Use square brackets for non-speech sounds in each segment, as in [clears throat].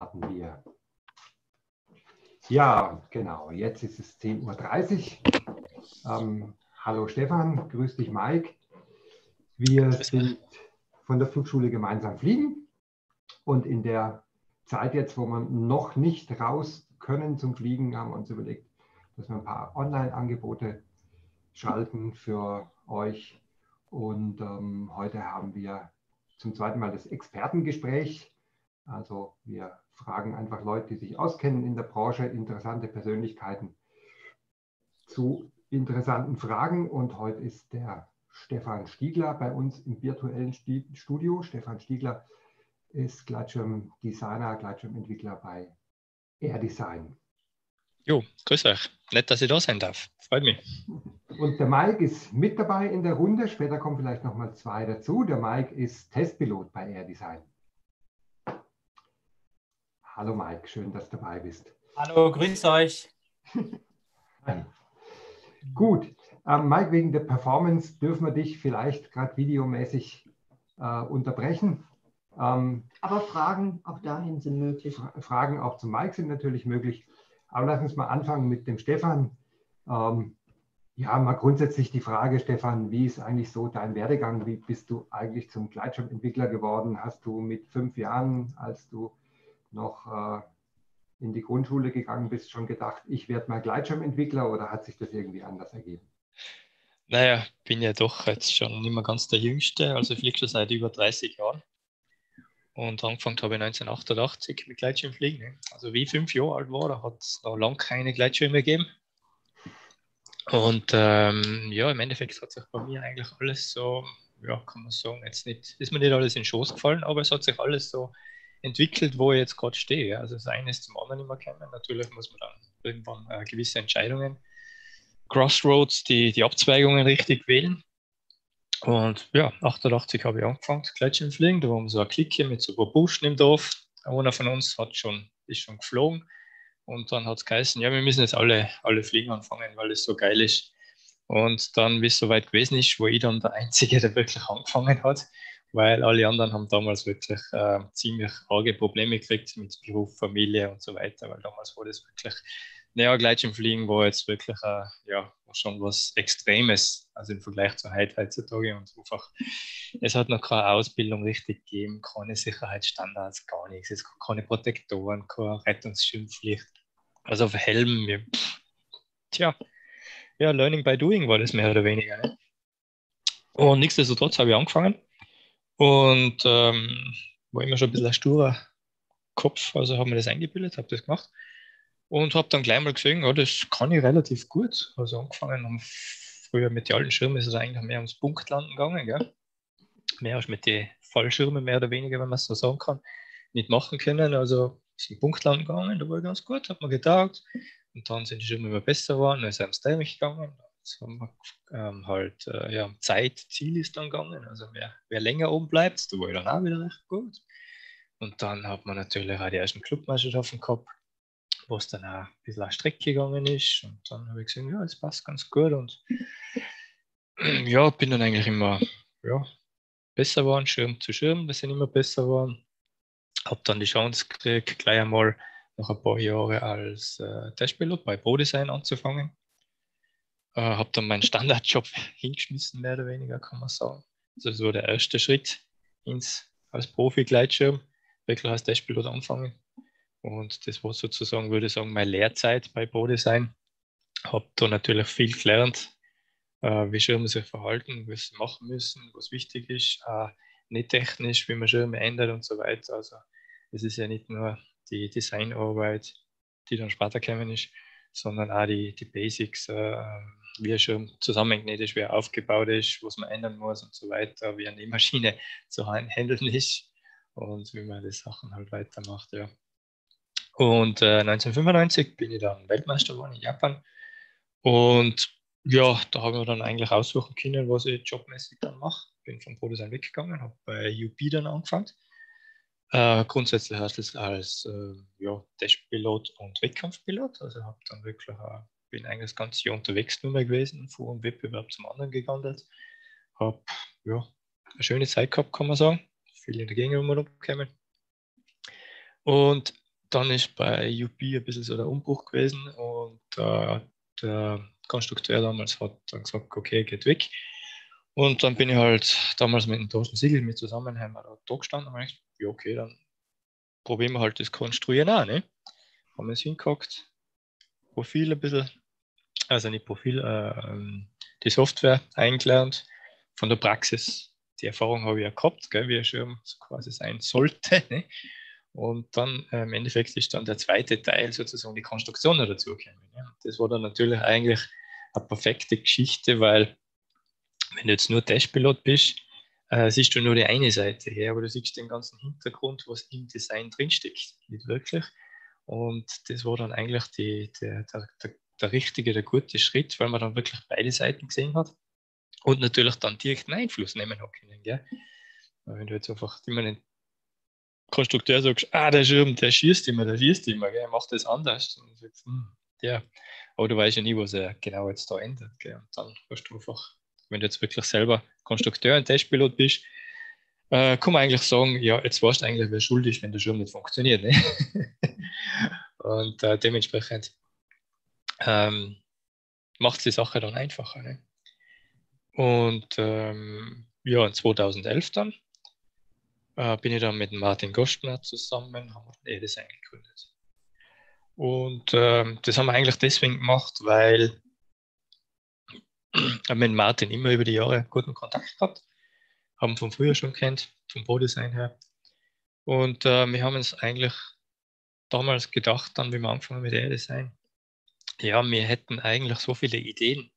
hatten wir. Ja, genau. Jetzt ist es 10.30 Uhr. Ähm, hallo Stefan, grüß dich Mike. Wir sind von der Flugschule gemeinsam fliegen und in der Zeit jetzt, wo wir noch nicht raus können zum Fliegen, haben wir uns überlegt, dass wir ein paar Online-Angebote schalten für euch. Und ähm, heute haben wir zum zweiten Mal das Expertengespräch. Also wir fragen einfach Leute, die sich auskennen in der Branche, interessante Persönlichkeiten zu interessanten Fragen. Und heute ist der Stefan Stiegler bei uns im virtuellen Studio. Stefan Stiegler ist Gleitschirmdesigner, Gleitschirmentwickler bei Air Design. Jo, grüß euch. Nett, dass ich da sein darf. Freut mich. [laughs] Und der Mike ist mit dabei in der Runde. Später kommen vielleicht noch mal zwei dazu. Der Mike ist Testpilot bei Air Design. Hallo Mike, schön, dass du dabei bist. Hallo, grüß euch. Hi. Gut, ähm, Mike, wegen der Performance dürfen wir dich vielleicht gerade videomäßig äh, unterbrechen. Ähm, Aber Fragen auch dahin sind möglich. Fragen auch zum Mike sind natürlich möglich. Aber lass uns mal anfangen mit dem Stefan. Ähm, ja, mal grundsätzlich die Frage, Stefan, wie ist eigentlich so dein Werdegang? Wie bist du eigentlich zum Gleitschirmentwickler geworden? Hast du mit fünf Jahren, als du noch äh, in die Grundschule gegangen bist, schon gedacht, ich werde mal Gleitschirmentwickler oder hat sich das irgendwie anders ergeben? Naja, bin ja doch jetzt schon nicht mehr ganz der Jüngste, also ich fliege schon seit über 30 Jahren. Und angefangen habe ich 1988 mit Gleitschirmfliegen. Also wie ich fünf Jahre alt war, da hat es noch lange keine Gleitschirme gegeben. Und ähm, ja, im Endeffekt hat sich bei mir eigentlich alles so, ja, kann man sagen, jetzt nicht, ist mir nicht alles in den Schoß gefallen, aber es hat sich alles so entwickelt, wo ich jetzt gerade stehe. Also das eine ist zum anderen immer kennen. Natürlich muss man dann irgendwann äh, gewisse Entscheidungen, Crossroads, die, die Abzweigungen richtig wählen. Und ja, 88 habe ich angefangen, Gleitschirmfliegen. Da waren so eine Clique mit so ein paar Burschen im Dorf. Einer von uns hat schon, ist schon geflogen. Und dann hat es geheißen, ja, wir müssen jetzt alle, alle fliegen anfangen, weil es so geil ist. Und dann, wie es soweit gewesen ist, wo ich dann der Einzige, der wirklich angefangen hat, weil alle anderen haben damals wirklich äh, ziemlich arge Probleme gekriegt mit Beruf, Familie und so weiter, weil damals war das wirklich, naja, Gleitschirmfliegen war jetzt wirklich äh, ja, schon was Extremes, also im Vergleich zur heute heutzutage und einfach, es hat noch keine Ausbildung richtig gegeben, keine Sicherheitsstandards, gar nichts, es gab keine Protektoren, keine Rettungsschirmpflicht, also auf Helm, ja, tja, ja, Learning by Doing war das mehr oder weniger. Ne? Und nichtsdestotrotz habe ich angefangen und ähm, war immer schon ein bisschen ein sturer Kopf, also habe mir das eingebildet, habe das gemacht und habe dann gleich mal gesehen, ja, das kann ich relativ gut. Also angefangen haben früher mit den alten Schirmen ist es eigentlich mehr ums Punktlanden gegangen, gell? mehr als mit den Fallschirmen, mehr oder weniger, wenn man es so sagen kann, nicht machen können. Also ist im Punktlanden gegangen, da war ich ganz gut, hat mir getaugt. Und dann sind die Schirme immer besser geworden, dann ist er ins Dämmig gegangen, haben wir ähm, halt, äh, ja, Zeit, Ziel ist dann gegangen. Also wer, wer länger oben bleibt, da war ich dann auch wieder recht gut. Und dann hat man natürlich auch die ersten Clubmeisterschaften gehabt, wo es dann auch ein bisschen eine Strecke gegangen ist. Und dann habe ich gesehen, ja, es passt ganz gut. Und [clears throat] ja, bin dann eigentlich immer ja, besser geworden, Schirm zu Schirm, wir sind immer besser geworden. Habe dann die Chance gekriegt, gleich einmal nach ein paar Jahren als äh, Testpilot bei ProDesign anzufangen. Äh, habe dann meinen [laughs] Standardjob hingeschmissen, mehr oder weniger, kann man sagen. Also das war der erste Schritt ins, als Profi-Gleitschirm, wirklich als Testpilot anfangen. Und das war sozusagen, würde ich sagen, meine Lehrzeit bei ProDesign. Habe da natürlich viel gelernt, äh, wie Schirme sich verhalten, was sie machen müssen, was wichtig ist, äh, nicht technisch, wie man Schirme ändert und so weiter. Also es ist ja nicht nur die Designarbeit, die dann später gekommen ist, sondern auch die, die Basics, äh, wie er schon zusammengenäht ist, wie er aufgebaut ist, was man ändern muss und so weiter, wie eine Maschine [laughs] zu handeln ist und wie man die Sachen halt weitermacht, ja. Und äh, 1995 bin ich dann Weltmeister geworden in Japan und ja, da haben wir dann eigentlich aussuchen können, was ich jobmäßig dann mache. Bin vom Produzent weggegangen, habe bei UP dann angefangen. Äh, grundsätzlich heißt es als äh, ja, Testpilot und Wettkampfpilot. Also habe dann wirklich äh, bin eigentlich das ganze Jahr unterwegs nur mehr gewesen, von einem Wettbewerb zum anderen gewandert. Habe ja, eine schöne Zeit gehabt, kann man sagen. Viel in der Gegend rumgekommen. Und dann ist bei UP ein bisschen so der Umbruch gewesen und äh, der Konstrukteur damals hat dann gesagt, okay, geht weg. Und dann bin ich halt damals mit dem Thorsten Siegel mit zusammen, haben wir da, gestanden und ich, ja, okay, dann probieren wir halt das Konstruieren auch, ne? Haben wir es hingehackt, Profil ein bisschen, also nicht Profil, äh, die Software eingelernt, von der Praxis. Die Erfahrung habe ich ja gehabt, gell, wie Schirm so quasi sein sollte. [laughs] Ne? Und dann äh, im Endeffekt ist dann der zweite Teil sozusagen die Konstruktion dazu gekommen. Ja. Das war dann natürlich eigentlich eine perfekte Geschichte, weil wenn du jetzt nur Testpilot bist, äh, siehst du nur die eine Seite her, aber du siehst den ganzen Hintergrund, was im Design drinsteckt, nicht wirklich. Und das war dann eigentlich die, der, der, der, der richtige, der gute Schritt, weil man dann wirklich beide Seiten gesehen hat und natürlich dann direkten Einfluss nehmen können. Gell? Wenn du jetzt einfach immer einen Konstrukteur sagst, ah, der Schirm, der schießt immer, der schießt immer, gell? macht das anders. Und sagst, hm, ja, aber du weißt ja nie, was er genau jetzt da ändert. Gell? Und dann hast du einfach, wenn du jetzt wirklich selber Konstrukteur und Testpilot bist, äh, kann man eigentlich sagen, ja, jetzt warst du eigentlich wer schuldig, wenn der Schirm nicht funktioniert. Ne? [laughs] und äh, dementsprechend ähm, macht die Sache dann einfacher. Ne? Und ähm, ja, in 2011 dann äh, bin ich dann mit Martin Gostner zusammen, haben wir E-Design gegründet. Und ähm, das haben wir eigentlich deswegen gemacht, weil wir mit Martin immer über die Jahre guten Kontakt gehabt, haben von früher schon kennt, vom Baudesign her. Und äh, wir haben uns eigentlich damals gedacht, dann, wie wir angefangen mit E-Design, ja, wir hätten eigentlich so viele Ideen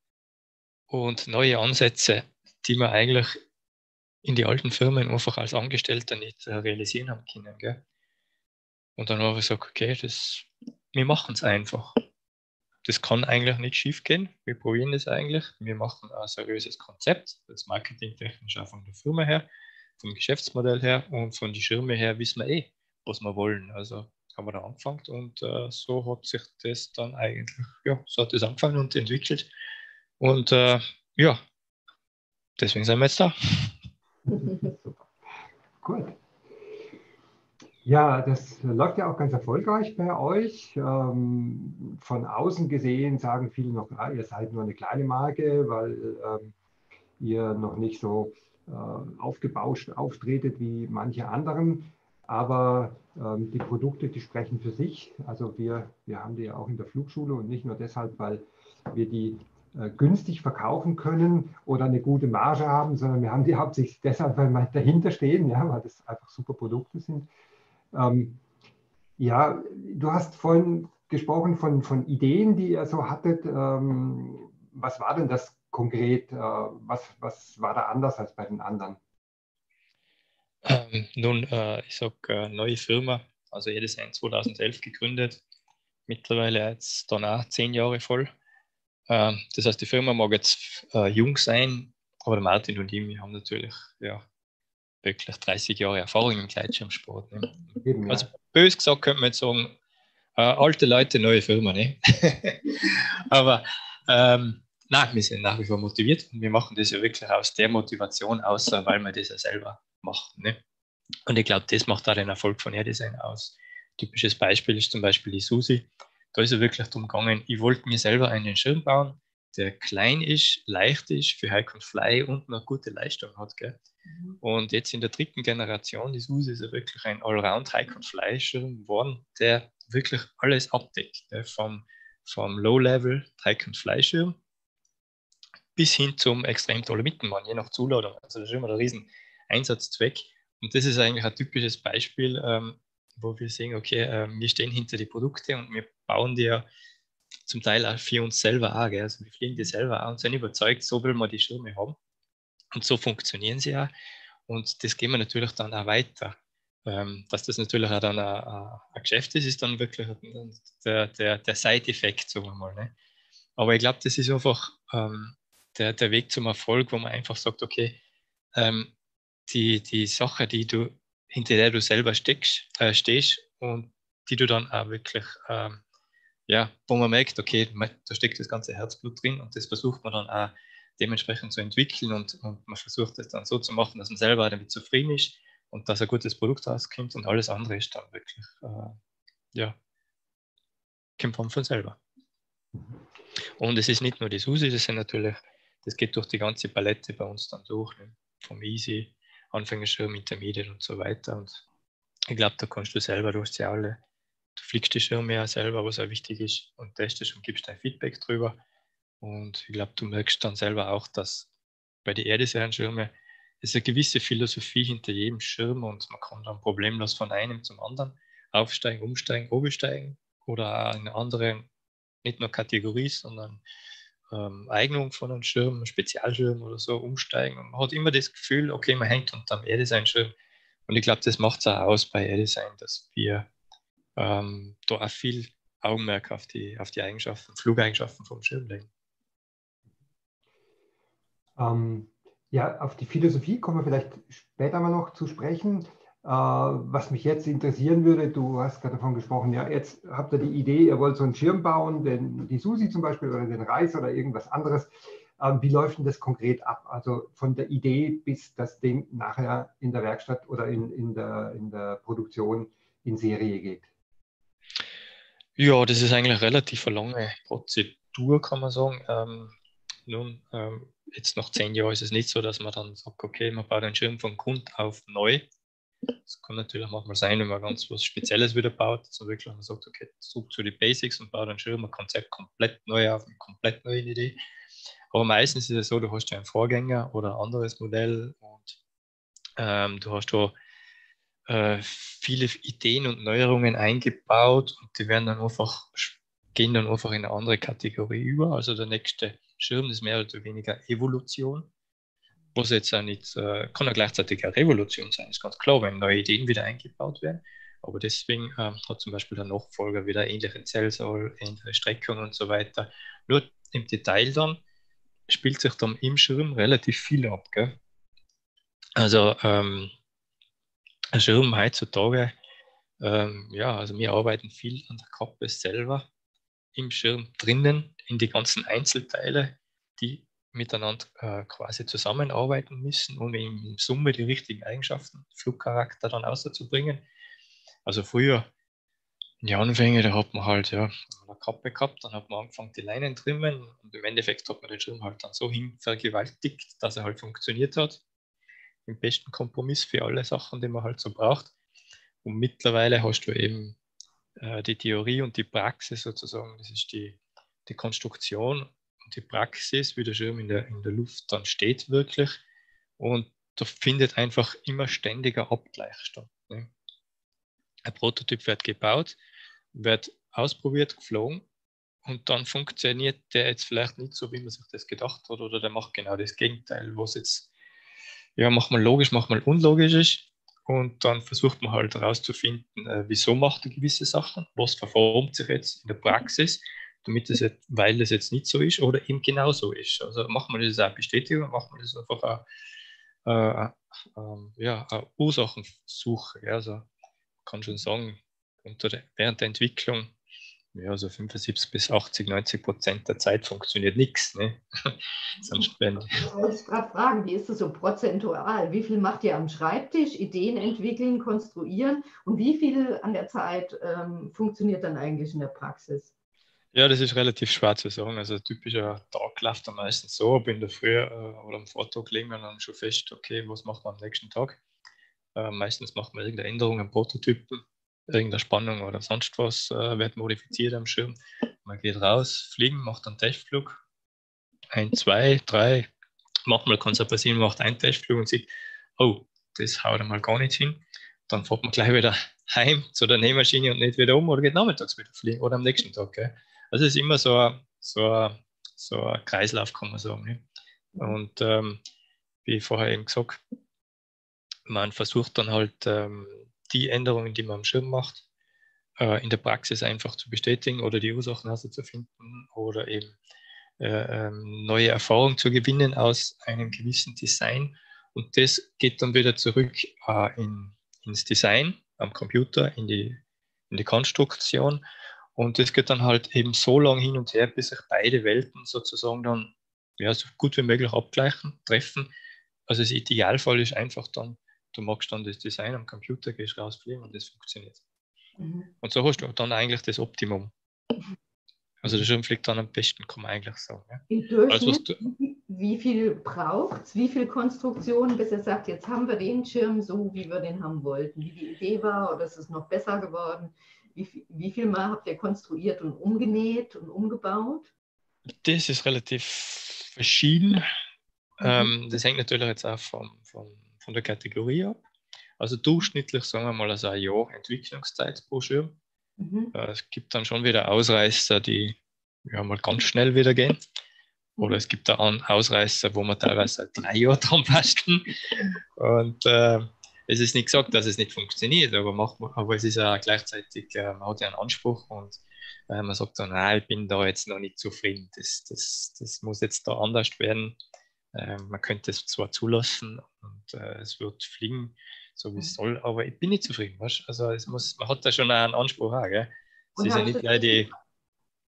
und neue Ansätze, die wir eigentlich in die alten Firmen einfach als Angestellter nicht äh, realisieren haben können. Gell? Und dann habe ich gesagt, okay, das, wir machen es einfach. Das kann eigentlich nicht schief gehen. Wir probieren das eigentlich. Wir machen ein seriöses Konzept, das marketingtechnisch auch von der Firma her, vom Geschäftsmodell her und von den Schirme her wissen wir eh, was wir wollen. Also haben wir da angefangen und äh, so hat sich das dann eigentlich, ja, so hat es angefangen und entwickelt. Und äh, ja, deswegen sind wir jetzt da. [laughs] Super. Gut. Ja, das läuft ja auch ganz erfolgreich bei euch. Ähm, von außen gesehen sagen viele noch, ah, ihr seid nur eine kleine Marke, weil ähm, ihr noch nicht so äh, aufgebauscht auftretet wie manche anderen. Aber ähm, die Produkte, die sprechen für sich. Also wir, wir haben die ja auch in der Flugschule und nicht nur deshalb, weil wir die äh, günstig verkaufen können oder eine gute Marge haben, sondern wir haben die hauptsächlich deshalb, weil wir dahinter stehen, ja, weil das einfach super Produkte sind. Ähm, ja, du hast vorhin gesprochen von, von Ideen, die ihr so hattet. Ähm, was war denn das konkret? Äh, was, was war da anders als bei den anderen? Ähm, nun, äh, ich sage, äh, neue Firma, also jedes Jahr 2011 gegründet, mittlerweile jetzt danach zehn Jahre voll. Ähm, das heißt, die Firma mag jetzt äh, jung sein, aber Martin und ich, wir haben natürlich ja, wirklich 30 Jahre Erfahrung im Gleitschirmsport. Ne? Eben. Also bös gesagt könnte man jetzt sagen, äh, alte Leute, neue Firma. Ne? [laughs] aber ähm, nein, wir sind nach wie vor motiviert und wir machen das ja wirklich aus der Motivation, außer weil wir das ja selber machen. Ne? Und ich glaube, das macht auch den Erfolg von AirDesign aus. Typisches Beispiel ist zum Beispiel die Susi. Da ist es wirklich darum gegangen, ich wollte mir selber einen Schirm bauen, der klein ist, leicht ist, für Hike und Fly und noch gute Leistung hat. Gell? Mhm. Und jetzt in der dritten Generation, die SUSE ist ja wirklich ein Allround Hike und Fly Schirm geworden, der wirklich alles abdeckt. Gell? Vom, vom Low-Level Hike und Fly Schirm bis hin zum extrem tollen Mittenmann, je nach Zuladung. Also das ist immer der riesen Einsatzzweck. Und das ist eigentlich ein typisches Beispiel, ähm, wo wir sehen, okay, äh, wir stehen hinter die Produkte und wir bauen die ja zum Teil auch für uns selber auch. Gell? Also wir fliegen die selber auch und sind überzeugt, so will man die Schirme haben. Und so funktionieren sie auch. Und das gehen wir natürlich dann auch weiter. Ähm, dass das natürlich auch dann ein, ein, Geschäft ist, ist dann wirklich der, der, der Side-Effekt, sagen wir mal. Ne? Aber ich glaube, das ist einfach ähm, der, der Weg zum Erfolg, wo man einfach sagt, okay, ähm, die, die Sache, die du, hinter der du selber steckst, äh, stehst und die du dann auch wirklich, ähm, ja, wo man merkt, okay, da steckt das ganze Herzblut drin und das versucht man dann auch dementsprechend zu entwickeln und, und man versucht es dann so zu machen, dass man selber damit zufrieden ist und dass ein gutes Produkt rauskommt und alles andere ist dann wirklich äh, ja, kommt von, von selber. Und es ist nicht nur die SUSI, das sind natürlich, das geht durch die ganze Palette bei uns dann durch, ne? vom Easy, Anfängerschirm, Intermediate und so weiter. Und ich glaube, da kannst du selber, du hast ja alle, du fliegst die Schirme ja selber, was auch wichtig ist, und testest und gibst dein Feedback drüber. Und ich glaube, du merkst dann selber auch, dass bei den Erdeserien-Schirme ist eine gewisse Philosophie hinter jedem Schirm und man kann dann problemlos von einem zum anderen aufsteigen, umsteigen, obersteigen oder auch eine andere, nicht nur Kategorie, sondern ähm, Eignung von einem Schirm, Spezialschirm oder so umsteigen. Und man hat immer das Gefühl, okay, man hängt unterm Erdesign-Schirm. Und ich glaube, das macht es auch aus bei Erdesign, dass wir ähm, da auch viel Augenmerk auf die, auf die Eigenschaften, Flugeigenschaften vom Schirm legen. Ähm, ja, auf die Philosophie kommen wir vielleicht später mal noch zu sprechen. Äh, was mich jetzt interessieren würde, du hast gerade davon gesprochen, ja, jetzt habt ihr die Idee, ihr wollt so einen Schirm bauen, den, die Susi zum Beispiel oder den Reis oder irgendwas anderes. Ähm, wie läuft denn das konkret ab? Also von der Idee bis das Ding nachher in der Werkstatt oder in, in, der, in der Produktion in Serie geht? Ja, das ist eigentlich eine relativ lange Prozedur, kann man sagen. Ähm, nun, ähm, jetzt nach zehn Jahren ist es nicht so, dass man dann sagt, okay, man baut einen Schirm von Grund auf neu. Das kann natürlich manchmal sein, wenn man ganz was Spezielles wieder baut, dass man wirklich sagt, okay, zurück zu den Basics und baut einen Schirm, ein Konzept komplett neu auf, eine komplett neue Idee. Aber meistens ist es so, du hast ja einen Vorgänger oder ein anderes Modell und ähm, du hast da äh, viele Ideen und Neuerungen eingebaut und die werden dann einfach, gehen dann einfach in eine andere Kategorie über. Also der nächste Schirm ist mehr oder weniger Evolution, was jetzt auch nicht, äh, kann ja gleichzeitig eine Revolution sein, ist ganz klar, wenn neue Ideen wieder eingebaut werden. Aber deswegen äh, hat zum Beispiel der Nachfolger wieder ähnliche Zellsoll, ähnliche Streckungen und so weiter. Nur im Detail dann spielt sich dann im Schirm relativ viel ab. Gell? Also ähm, ein Schirm heutzutage, ähm, ja, also wir arbeiten viel an der Kappe selber im Schirm drinnen in die ganzen Einzelteile, die miteinander äh, quasi zusammenarbeiten müssen, um in Summe die richtigen Eigenschaften, Flugcharakter dann auszubringen. Also früher, in den Anfängen, da hat man halt ja eine Kappe gehabt, dann hat man angefangen, die Leinen trimmen und im Endeffekt hat man den Schirm halt dann so hin vergewaltigt, dass er halt funktioniert hat. Im besten Kompromiss für alle Sachen, die man halt so braucht. Und mittlerweile hast du eben äh, die Theorie und die Praxis sozusagen, das ist die, die Konstruktion und die Praxis, wie der Schirm in der, in der Luft dann steht wirklich. Und da findet einfach immer ständiger Abgleich statt. Ne? Ein Prototyp wird gebaut, wird ausprobiert, geflogen und dann funktioniert der jetzt vielleicht nicht so, wie man sich das gedacht hat, oder der macht genau das Gegenteil, was jetzt, ja, manchmal logisch, manchmal unlogisch ist. Und dann versucht man halt herauszufinden, äh, wieso macht er gewisse Sachen, was verformt sich jetzt in der Praxis, damit es jetzt, weil das jetzt nicht so ist oder eben genauso ist. Also machen wir das auch Bestätigung, machen wir das einfach auch, äh, äh, ja, Ursachensuche. Ja, also kann schon sagen, unter der, während der Entwicklung ja, also 75 bis 80, 90 Prozent der Zeit funktioniert nichts. Ne? [laughs] Sonst wenn ich wollte gerade fragen, wie ist das so prozentual? Wie viel macht ihr am Schreibtisch, Ideen entwickeln, konstruieren und wie viel an der Zeit ähm, funktioniert dann eigentlich in der Praxis? Ja, das ist relativ schwer zu sagen. Also typischer Tag läuft dann meistens so, ab in der Früh äh, oder am Vortag legen wir dann schon fest, okay, was machen wir am nächsten Tag? Äh, meistens machen wir irgendeine Änderung am Prototypen irgendeine Spannung oder sonst was äh, wird modifiziert am Schirm. Man geht raus, fliegen, macht einen Testflug. Ein, zwei, drei. Manchmal kann es auch passieren, macht einen Testflug und sieht, oh, das haut mal gar nicht hin. Dann fährt man gleich wieder [laughs] heim zu der Nähmaschine und nicht wieder um oder geht nachmittags wieder fliegen oder am nächsten Tag. Gell? Also es ist immer so ein, so ein, so ein Kreislauf, kann man sagen. Ne? Und ähm, wie vorher eben gesagt, man versucht dann halt ähm, die Änderungen, die man am Schirm macht, äh, in der Praxis einfach zu bestätigen oder die Ursachen herauszufinden oder eben äh, ähm, neue Erfahrungen zu gewinnen aus einem gewissen Design. Und das geht dann wieder zurück äh, in, ins Design am Computer, in die, in die Konstruktion. Und das geht dann halt eben so lange hin und her, bis sich beide Welten sozusagen dann ja, so gut wie möglich abgleichen, treffen. Also das Idealfall ist einfach dann, du machst dann das Design am Computer, gehst raus, fliegen und das funktioniert. Mhm. Und so hast du dann eigentlich das Optimum. Also der Schirm fliegt dann am besten, kann man eigentlich sagen. Ja. Im Durchschnitt, also, wie viel braucht es, wie viel Konstruktion, bis er sagt, jetzt haben wir den Schirm so, wie wir den haben wollten, wie die Idee war oder ist es noch besser geworden? Wie, viel, wie viel Mal habt ihr konstruiert und umgenäht und umgebaut? Das ist relativ verschieden. Mhm. Ähm, das hängt natürlich jetzt auch vom, vom, von der Kategorie ab. Also durchschnittlich sagen wir mal also ein Jahr Entwicklungszeit pro Schirm. Mhm. Äh, es gibt dann schon wieder Ausreißer, die ja mal ganz schnell wieder gehen. Oder es gibt da Ausreißer, wo man teilweise seit drei Jahre dran basteln. Und äh, es ist nicht gesagt, dass es nicht funktioniert, aber, macht man, aber es ist ja gleichzeitig, äh, man hat ja einen Anspruch und äh, man sagt dann, nein, ich bin da jetzt noch nicht zufrieden. Das, das, das muss jetzt da anders werden. Äh, man könnte es zwar zulassen und äh, es wird fliegen, so wie es soll, aber ich bin nicht zufrieden. Weißt? Also es muss, man hat da schon einen Anspruch auch. Gell? Es ist ja nicht gleich die.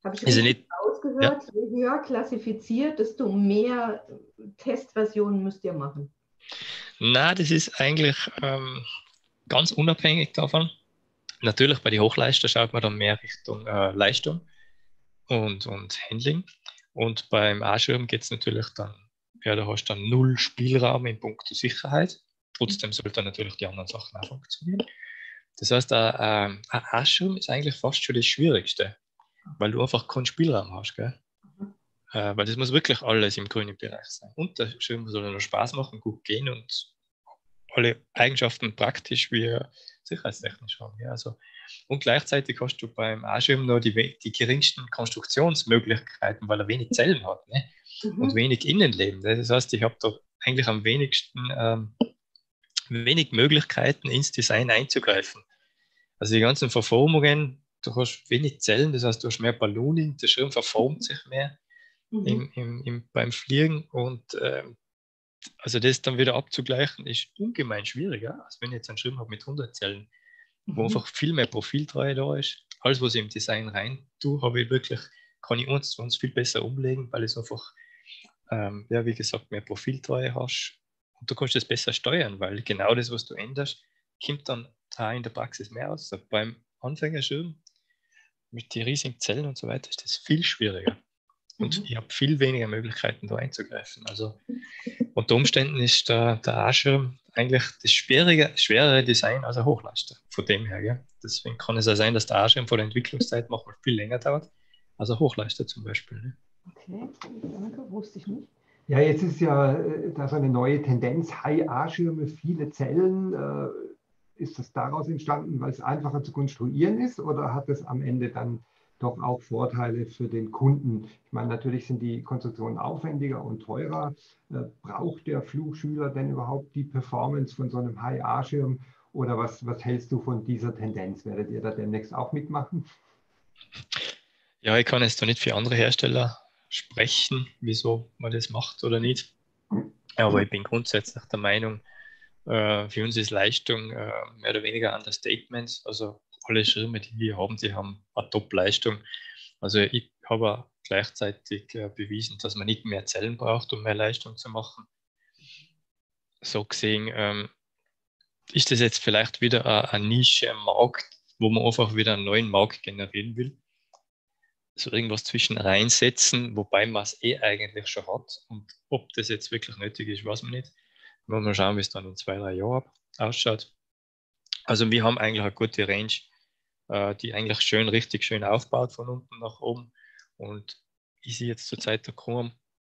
Habe ich ist nicht, ausgehört, ja. je höher klassifiziert, desto mehr Testversionen müsst ihr machen. Na, das ist eigentlich ähm, ganz unabhängig davon. Natürlich bei den Hochleister schaut man dann mehr Richtung äh, Leistung und, und Handling. Und beim A-Schirm geht es natürlich dann, ja, da hast du dann null Spielraum in puncto Sicherheit. Trotzdem sollten natürlich die anderen Sachen auch funktionieren. Das heißt, ein, ein A-Schirm ist eigentlich fast schon das Schwierigste, weil du einfach keinen Spielraum hast. Gell? Mhm. Äh, weil das muss wirklich alles im grünen Bereich sein. Und der Schirm soll noch Spaß machen, gut gehen und alle Eigenschaften praktisch wie sicherheitstechnisch haben. Ja, also, und gleichzeitig hast du beim A-Schirm noch die, die geringsten Konstruktionsmöglichkeiten, weil er wenig Zellen hat ne? Mhm. und wenig Innenleben. Ne? Das heißt, ich habe da eigentlich am wenigsten ähm, wenig Möglichkeiten ins Design einzugreifen. Also die ganzen Verformungen, du hast wenig Zellen, das heißt, du hast mehr Ballooning, der Schirm verformt sich mehr mhm. im, im, im, beim Fliegen und ähm, also das dann wieder abzugleichen, ist ungemein schwieriger, als wenn ich jetzt einen Schirm habe mit 100 Zellen, mhm. wo einfach viel mehr Profiltreue da ist. Alles, was ich im Design rein tue, habe ich wirklich, kann ich uns, uns viel besser umlegen, weil es einfach, ähm, ja, wie gesagt, mehr Profiltreue hast und du kannst das besser steuern, weil genau das, was du änderst, kommt dann auch in der Praxis mehr aus. Also beim Anfängerschirm mit den riesigen Zellen und so weiter ist das viel schwieriger. Und mhm. ich habe viel weniger Möglichkeiten, da einzugreifen. Also unter Umständen ist der, der A-Schirm eigentlich das schwierige, schwerere Design als ein Hochleister. Von dem her. Gell? Deswegen kann es ja sein, dass der A-Schirm vor der Entwicklungszeit manchmal viel länger dauert als ein Hochleister zum Beispiel. Ne? Okay, danke, wusste ich nicht. Ja, jetzt ist ja äh, da so eine neue Tendenz, High-A-Schirme, viele Zellen. Äh, ist das daraus entstanden, weil es einfacher zu konstruieren ist oder hat es am Ende dann doch auch Vorteile für den Kunden? Ich meine, natürlich sind die Konstruktionen aufwendiger und teurer. Äh, braucht der Flugschüler denn überhaupt die Performance von so einem High-A-Schirm oder was, was hältst du von dieser Tendenz? Werdet ihr da demnächst auch mitmachen? Ja, ich kann jetzt da nicht für andere Hersteller sprechen, wieso man das macht oder nicht. Aber ich bin grundsätzlich der Meinung, äh, für uns ist Leistung äh, mehr oder weniger ein Understatement. Also alle Schirme, die wir haben, die haben eine Top-Leistung. Also ich habe gleichzeitig äh, bewiesen, dass man nicht mehr Zellen braucht, um mehr Leistung zu machen. So gesehen ähm, ist das jetzt vielleicht wieder eine, Nische am Markt, wo man einfach wieder einen neuen Markt generieren will so irgendwas zwischen reinsetzen, wobei man es eh eigentlich schon hat. Und ob das jetzt wirklich nötig ist, weiß man nicht. Wollen wir schauen, wie es dann in zwei, drei Jahren ausschaut. Also wir haben eigentlich eine gute Range, äh, die eigentlich schön, richtig schön aufbaut von unten nach oben. Und ich sehe jetzt zurzeit da kaum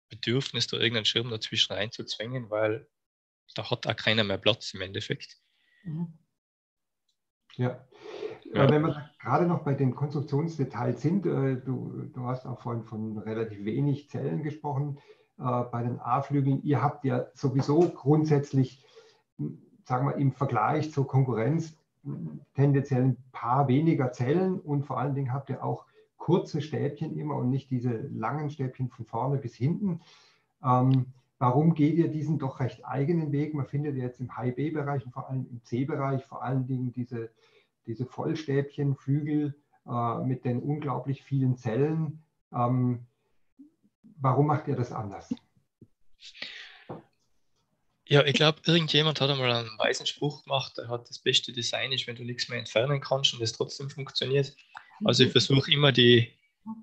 Bedürfnis, da irgendeinen Schirm dazwischen reinzuzwängen, weil da hat auch keiner mehr Platz im Endeffekt. Mhm. Ja, ja. Wenn wir gerade noch bei den Konstruktionsdetails sind, äh, du, du hast auch vorhin von relativ wenig Zellen gesprochen äh, bei den A-Flügeln. Ihr habt ja sowieso grundsätzlich, sagen wir, im Vergleich zur Konkurrenz tendenziell ein paar weniger Zellen und vor allen Dingen habt ihr auch kurze Stäbchen immer und nicht diese langen Stäbchen von vorne bis hinten. Ähm, warum geht ihr diesen doch recht eigenen Weg? Man findet jetzt im High-B-Bereich und vor allem im C-Bereich vor allen Dingen diese diese Vollstäbchenflügel äh, mit den unglaublich vielen Zellen. Ähm, warum macht ihr das anders? Ja, ich glaube, irgendjemand hat einmal einen weisen Spruch gemacht, er hat das beste Design ist, wenn du nichts mehr entfernen kannst und es trotzdem funktioniert. Also ich mhm. versuche immer die,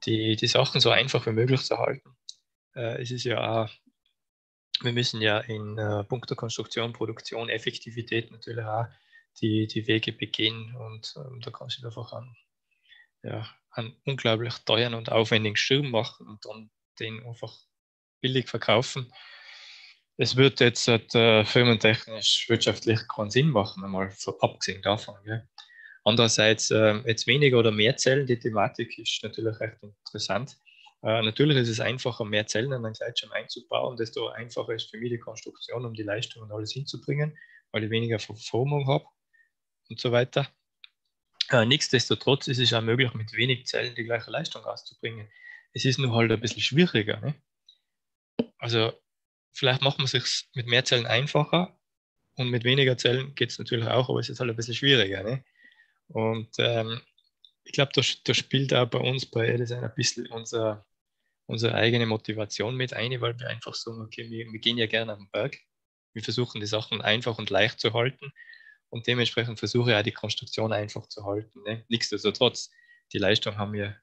die, die Sachen so einfach wie möglich zu halten. Äh, es ist ja auch, wir müssen ja in äh, puncto Konstruktion, Produktion, Effektivität natürlich auch die, die Wege begehen und ähm, da kannst du einfach an, ja, einen unglaublich teuren und aufwendigen Schirm machen und dann den einfach billig verkaufen. Es wird jetzt äh, firmentechnisch, wirtschaftlich keinen Sinn machen, einmal abgesehen davon. Gell. Andererseits, äh, jetzt weniger oder mehr Zellen, die Thematik ist natürlich recht interessant. Äh, natürlich ist es einfacher, mehr Zellen in einen Gleitschirm einzubauen, desto einfacher ist für mich die Konstruktion, um die Leistung und alles hinzubringen, weil ich weniger Verformung habe und so weiter. Äh, nichtsdestotrotz ist es auch möglich, mit wenig Zellen die gleiche Leistung rauszubringen. Es ist nur halt ein bisschen schwieriger. Ne? Also vielleicht macht man es sich mit mehr Zellen einfacher und mit weniger Zellen geht es natürlich auch, aber es ist halt ein bisschen schwieriger. Ne? Und ähm, ich glaube, da, da, spielt auch bei uns bei Edison ein bisschen unser, unsere eigene Motivation mit ein, weil wir einfach sagen, okay, wir, wir gehen ja gerne am Berg. Wir versuchen die Sachen einfach und leicht zu halten und dementsprechend versuche ich auch die Konstruktion einfach zu halten. Ne? Nichtsdestotrotz, die Leistung haben wir,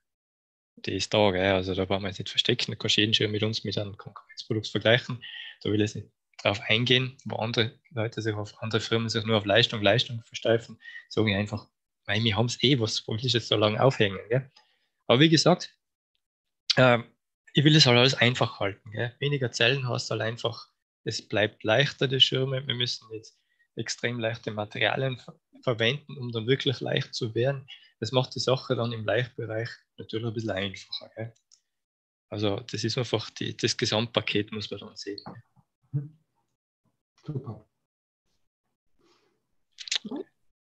die ist da, gell? also da brauchen wir jetzt nicht verstecken, da kannst jeden schon mit uns mit einem Konkurrenzprodukt vergleichen. Da will ich nicht drauf eingehen, wo andere Leute sich auf andere Firmen sich nur auf Leistung, Leistung versteifen, sage ich einfach, weil wir haben es eh, was wollte ich jetzt so lange aufhängen. Gell? Aber wie gesagt, äh, ich will es halt alles einfach halten. Gell? Weniger Zellen hast du halt einfach, es bleibt leichter, die Schirme. Wir müssen jetzt extrem leichte Materialien verwenden, um dann wirklich leicht zu werden. Das macht die Sache dann im Leichtbereich natürlich ein bisschen einfacher. Gell? Also das ist einfach die, das Gesamtpaket, muss man dann sehen. Super.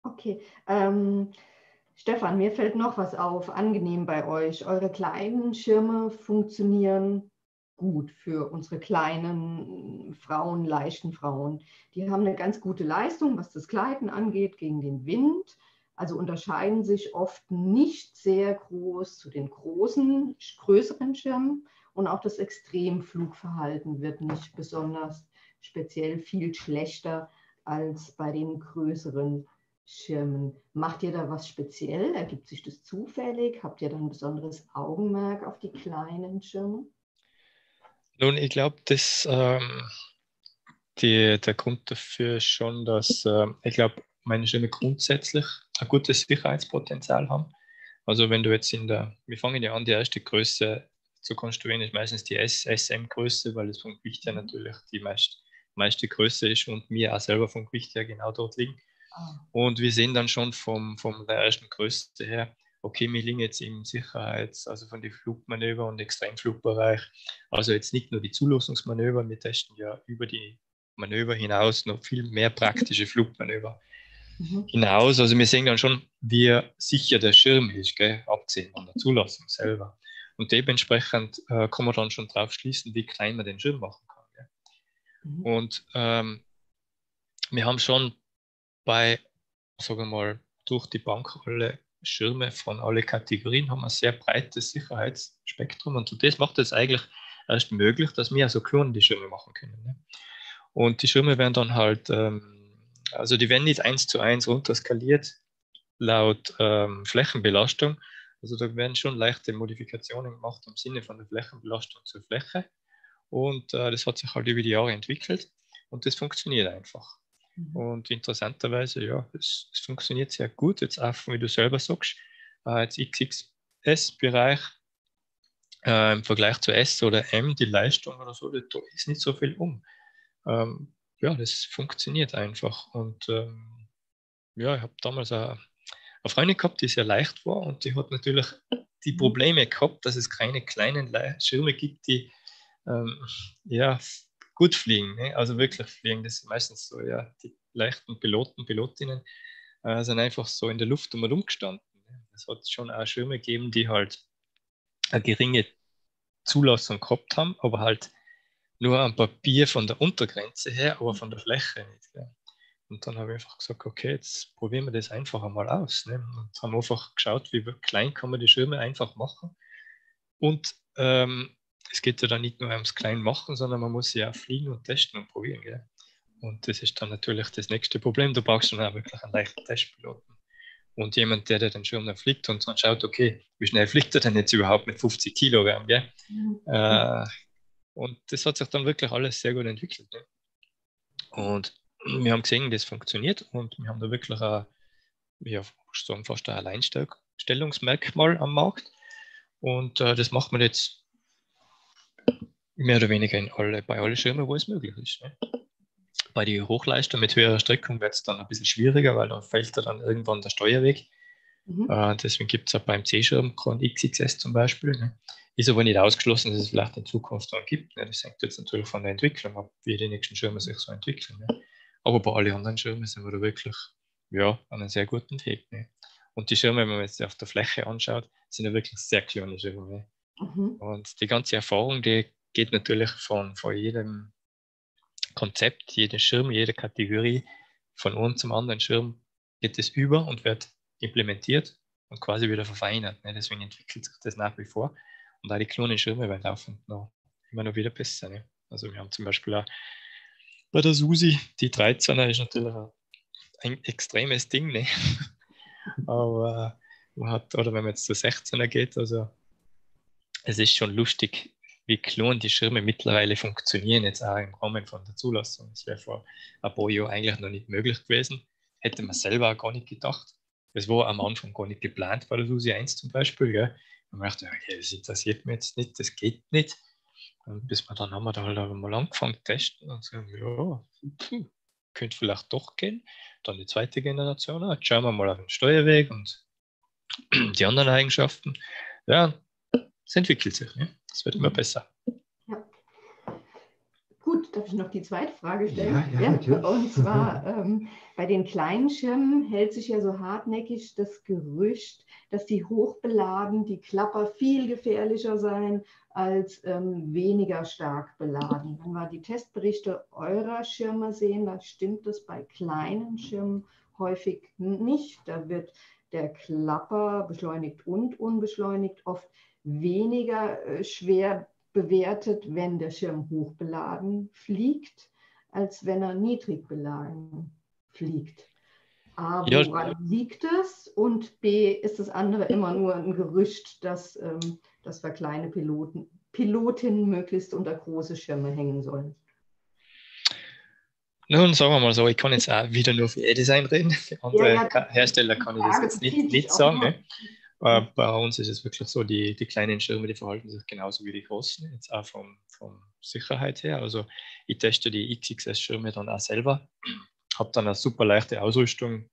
Okay. Ähm, Stefan, mir fällt noch was auf, angenehm bei euch. Eure kleinen Schirme funktionieren gut für unsere kleinen Frauen, leichten Frauen. Die haben eine ganz gute Leistung, was das Gleiten angeht, gegen den Wind. Also unterscheiden sich oft nicht sehr groß zu den großen, größeren Schirmen. Und auch das Extremflugverhalten wird nicht besonders speziell viel schlechter als bei den größeren Schirmen. Macht ihr da was speziell? Ergibt sich das zufällig? Habt ihr dann ein besonderes Augenmerk auf die kleinen Schirme? Nun, ich glaube, dass ähm, die, der Grund dafür ist schon, dass äh, ich glaube, meine Schirme grundsätzlich ein gutes Sicherheitspotenzial haben. Also wenn du jetzt in der, wir fangen ja an, die erste Größe zu konstruieren, ist meistens die SM-Größe, weil es vom Gewicht her natürlich die meist, meiste Größe ist und mir auch selber vom Gewicht her genau dort liegen. Ah. Und wir sehen dann schon vom, vom der ersten Größe her, okay, wir liegen jetzt im Sicherheits-, also von den Flugmanöver und Extremflugbereich. Also jetzt nicht nur die Zulassungsmanöver, wir testen ja über die Manöver hinaus noch viel mehr praktische Flugmanöver mhm. hinaus. Also wir sehen dann schon, wie sicher der Schirm ist, gell? abgesehen von der Zulassung selber. Und dementsprechend äh, kann man dann schon drauf schließen, wie klein man den Schirm machen kann. Mhm. Und ähm, wir haben schon bei, sagen wir mal, durch die Bank alle Schirme von alle Kategorien haben ein sehr breites Sicherheitsspektrum und das macht es eigentlich erst möglich, dass wir also Klonen die Schirme machen können. Ne? Und die Schirme werden dann halt, ähm, also die werden nicht eins zu eins runterskaliert laut ähm, Flächenbelastung. Also da werden schon leichte Modifikationen gemacht im Sinne von der Flächenbelastung zur Fläche. Und äh, das hat sich halt über die Jahre entwickelt und das funktioniert einfach. Mhm. Und interessanterweise, ja, es, es, funktioniert sehr gut. Jetzt auch, wie du selber sagst, äh, jetzt XXS-Bereich äh, im Vergleich zu S oder M, die Leistung oder so, da ist nicht so viel um. Ähm, ja, das funktioniert einfach. Und ähm, ja, ich habe damals eine, eine Freundin gehabt, die sehr leicht war und die hat natürlich die mhm. Probleme gehabt, dass es keine kleinen Schirme gibt, die ähm, ja, gut fliegen, ne? also wirklich fliegen. Das sind meistens so, ja, die leichten Piloten, Pilotinnen äh, sind einfach so in der Luft um rumgestanden. Ne? Es hat schon auch Schirme gegeben, die halt eine geringe Zulassung gehabt haben, aber halt nur am Papier von der Untergrenze her, aber von der Fläche nicht. Ja. Und dann habe ich einfach gesagt, okay, jetzt probieren wir das einfach einmal aus. Ne? Und haben einfach geschaut, wie klein kann man die Schirme einfach machen. Und ähm, es geht ja dann nicht nur ums Kleinmachen, sondern man muss ja auch fliegen und testen und probieren. Gell? Und das ist dann natürlich das nächste Problem. Du brauchst dann auch wirklich einen leichten Testpiloten. Und jemand, der, der den Schirm dann fliegt und dann schaut, okay, wie schnell fliegt er denn jetzt überhaupt mit 50 Kilogramm, gell? Mhm. Äh, und das hat sich dann wirklich alles sehr gut entwickelt. Ne? Und wir haben gesehen, das funktioniert und wir haben da wirklich ein, ja, sagen fast ein Alleinstellungsmerkmal am Markt. Und äh, das macht man jetzt mehr oder weniger in alle, bei allen Schirmen, wo es möglich ist. Ne? Bei den Hochleistern mit höherer Streckung wird es dann ein bisschen schwieriger, weil dann fällt da dann irgendwann der Steuerweg. Mhm. Äh, deswegen gibt es auch beim C-Schirm XXS zum Beispiel. Ne? Ist aber nicht ausgeschlossen, dass es vielleicht in Zukunft dann gibt. Ne? Das hängt jetzt natürlich von der Entwicklung ab, wie die nächsten Schirme sich so entwickeln. Ne? Aber bei allen anderen Schirmen sind wir da wirklich ja, an einem sehr guten Weg. Ne? Und die Schirme, wenn man jetzt auf der Fläche anschaut, sind ja wirklich sehr kleine Schirme. Mhm. Und die ganze Erfahrung, die geht natürlich von, von jedem Konzept, jedem Schirm, jede Kategorie von einem zum anderen Schirm geht es über und wird implementiert und quasi wieder verfeinert. Ne? Deswegen entwickelt sich das nach wie vor. Und auch die kleinen Schirme werden laufend noch immer noch wieder besser. Ne? Also wir haben zum Beispiel auch bei der Susi, die 13er ist natürlich ein extremes Ding, ne? [laughs] aber man hat, oder wenn man jetzt zu 16er geht, also es ist schon lustig, wie klein die Schirme mittlerweile funktionieren, jetzt auch im Rahmen von der Zulassung. Das wäre vor ein paar Jahren eigentlich noch nicht möglich gewesen. Hätte man selber auch gar nicht gedacht. Das war am Anfang gar nicht geplant bei der Susi 1 zum Beispiel. Gell. Man dachte, okay, das interessiert mich jetzt nicht, das geht nicht. Und bis wir dann haben wir da halt mal angefangen zu testen und sagen, ja, könnte vielleicht doch gehen. Dann die zweite Generation, jetzt schauen wir mal auf den Steuerweg und [clears throat] die anderen Eigenschaften. Ja, es entwickelt sich. Ne? Es wird immer besser. Ja. Gut, darf ich noch die zweite Frage stellen? Ja, ja, ja Und zwar [laughs] ähm, bei den kleinen Schirmen hält sich ja so hartnäckig das Gerücht, dass die hochbeladen, die Klapper viel gefährlicher seien als ähm, weniger stark beladen. Wenn wir die Testberichte eurer Schirme sehen, dann stimmt das bei kleinen Schirmen häufig nicht. Da wird der Klapper beschleunigt und unbeschleunigt oft weniger äh, schwer bewertet, wenn der Schirm hochbeladen fliegt, als wenn er niedrig beladen fliegt. A, woran ja. liegt es? Und B, ist das andere immer nur ein Gerücht, dass, ähm, dass wir kleine Piloten, Pilotinnen möglichst unter große Schirme hängen sollen? Nun, sagen wir mal so, ich kann jetzt auch wieder nur für E-Design reden. Für andere ja, ja, Hersteller kann ich das jetzt nicht, nicht sagen. Ne? Äh, bei uns ist es wirklich so, die, die kleinen Schirme, die verhalten sich genauso wie die großen, jetzt auch vom, vom Sicherheit her. Also ich teste die XXS-Schirme dann auch selber, habe dann eine super leichte Ausrüstung,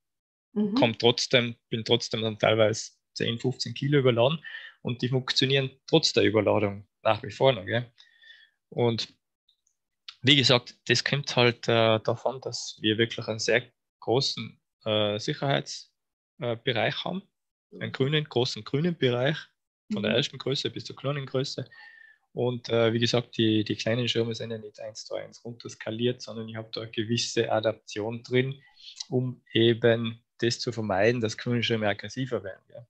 mhm. Komm trotzdem, bin trotzdem dann teilweise 10, 15 Kilo überladen und die funktionieren trotz der Überladung nach wie vor noch. Gell? Und wie gesagt, das kommt halt äh, davon, dass wir wirklich einen sehr großen äh, Sicherheitsbereich äh, haben einen grünen, großen grünen Bereich, von der mhm. ersten Größe bis zur kleinen Größe. Und äh, wie gesagt, die, die kleinen Schirme sind ja nicht eins zu eins runterskaliert, sondern ich habe da eine gewisse Adaption drin, um eben das zu vermeiden, dass kleine Schirme aggressiver werden. Ja.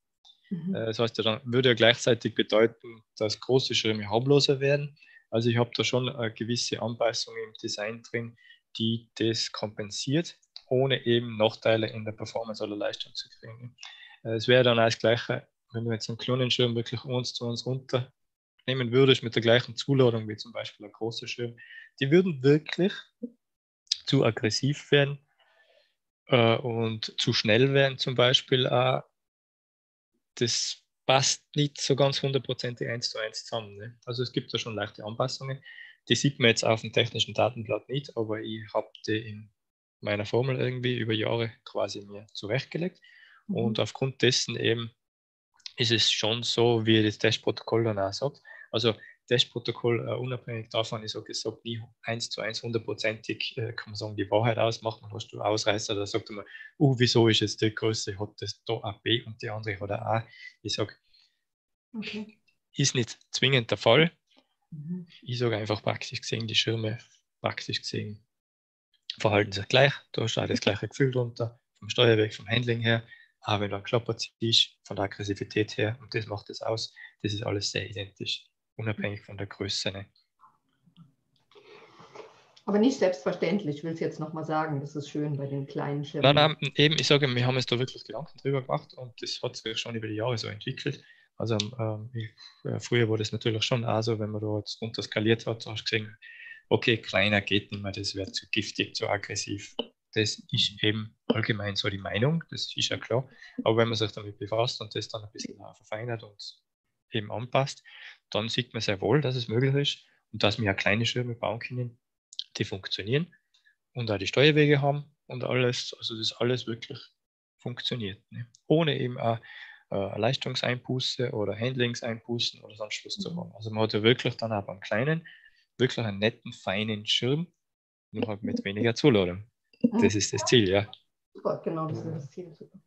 Mhm. Äh, das heißt, dann würde ja gleichzeitig bedeuten, dass große Schirme harmloser werden. Also ich habe da schon eine gewisse Anpassung im Design drin, die das kompensiert, ohne eben Nachteile in der Performance oder Leistung zu kriegen. Äh, es wäre dann auch das Gleiche, wenn du jetzt einen kleinen Schirm wirklich uns zu uns runternehmen würdest mit der gleichen Zuladung wie zum Beispiel ein großer Schirm. Die würden wirklich zu aggressiv werden äh, und zu schnell werden zum Beispiel auch. Das passt nicht so ganz hundertprozentig eins zu eins zusammen. Ne? Also es gibt da schon leichte Anpassungen. Die sieht man jetzt auf dem technischen Datenblatt nicht, aber ich habe die in meiner Formel irgendwie über Jahre quasi mir zurechtgelegt. Und mhm. aufgrund dessen eben ist es schon so, wie das Testprotokoll dann auch sagt. Also Testprotokoll, uh, unabhängig davon, ich sage, es sagt nie eins zu eins hundertprozentig, äh, kann man sagen, die Wahrheit ausmachen. Hast du Ausreißer, da sagt man, uh, wieso ist jetzt die Größe, hat das da ein B und die andere hat ein A. Ich sage, okay. ist nicht zwingend der Fall. Mhm. Ich sage einfach praktisch gesehen, die Schirme praktisch gesehen verhalten sich gleich. Da ist auch das gleiche Gefühl drunter, vom Steuerweg, vom Handling her. Aber wenn du einen Klopper ziehst, von der Aggressivität her, und das macht es aus, das ist alles sehr identisch, unabhängig von der Größe. Ne? Aber nicht selbstverständlich, ich will es jetzt nochmal sagen, das ist schön bei den kleinen Schirmen. Nein, nein, eben, ich sage, wir haben uns da wirklich Gedanken drüber gemacht und das hat sich schon über die Jahre so entwickelt. Also ähm, ich, äh, früher war das natürlich schon auch so, wenn man da jetzt runter skaliert hat, hast du gesehen, okay, kleiner geht nicht mehr, das wird zu giftig, zu aggressiv. Das ist eben allgemein so die Meinung, das ist ja klar. Aber wenn man sich damit befasst und das dann ein bisschen verfeinert und eben anpasst, dann sieht man sehr wohl, dass es möglich ist und dass wir ja kleine Schirme bauen können, die funktionieren und auch die Steuerwege haben und alles, also das alles wirklich funktioniert. Ne? Ohne eben auch äh, Leistungseinbuße oder Handlingseinbußen oder sonst was zu mhm. haben. Also man hat ja wirklich dann auch beim Kleinen wirklich einen netten, feinen Schirm, nur halt mit weniger Zuladung. Das ist das Ziel, ja. Super, genau, das ist das Ziel. Super.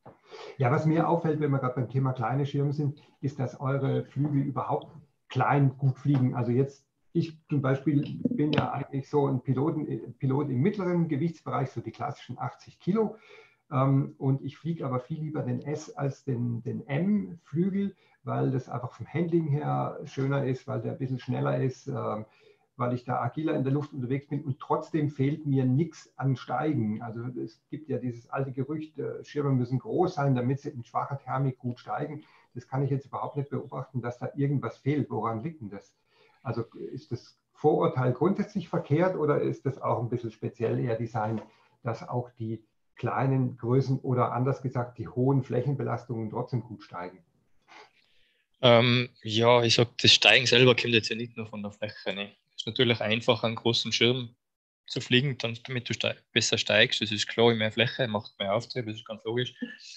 Ja, was mir auffällt, wenn wir gerade beim Thema kleine Schirme sind, ist, dass eure Flügel überhaupt klein gut fliegen. Also jetzt ich zum Beispiel bin ja eigentlich so ein Piloten, Pilot im mittleren Gewichtsbereich, so die klassischen 80 Kilo. Ähm, und ich fliege aber viel lieber den S als den, den M-Flügel, weil das einfach vom Handling her schöner ist, weil der ein bisschen schneller ist, ähm, weil ich da agiler in der Luft unterwegs bin und trotzdem fehlt mir nichts an Steigen. Also es gibt ja dieses alte Gerücht, äh, Schirme müssen groß sein, damit sie in schwacher Thermik gut steigen. Das kann ich jetzt überhaupt nicht beobachten, dass da irgendwas fehlt. Woran liegt denn das? Also ist das Vorurteil grundsätzlich verkehrt oder ist das auch ein bisschen speziell eher Design, dass auch die kleinen Größen oder anders gesagt die hohen Flächenbelastungen trotzdem gut steigen? Ähm, ja, ich sage, das Steigen selber kommt jetzt ja nicht nur von der Fläche. Ne? Ist natürlich einfach, einen großen Schirm zu fliegen, dann, damit du steig, besser steigst. Das ist klar, mehr Fläche macht mehr Auftrieb, das ist ganz logisch.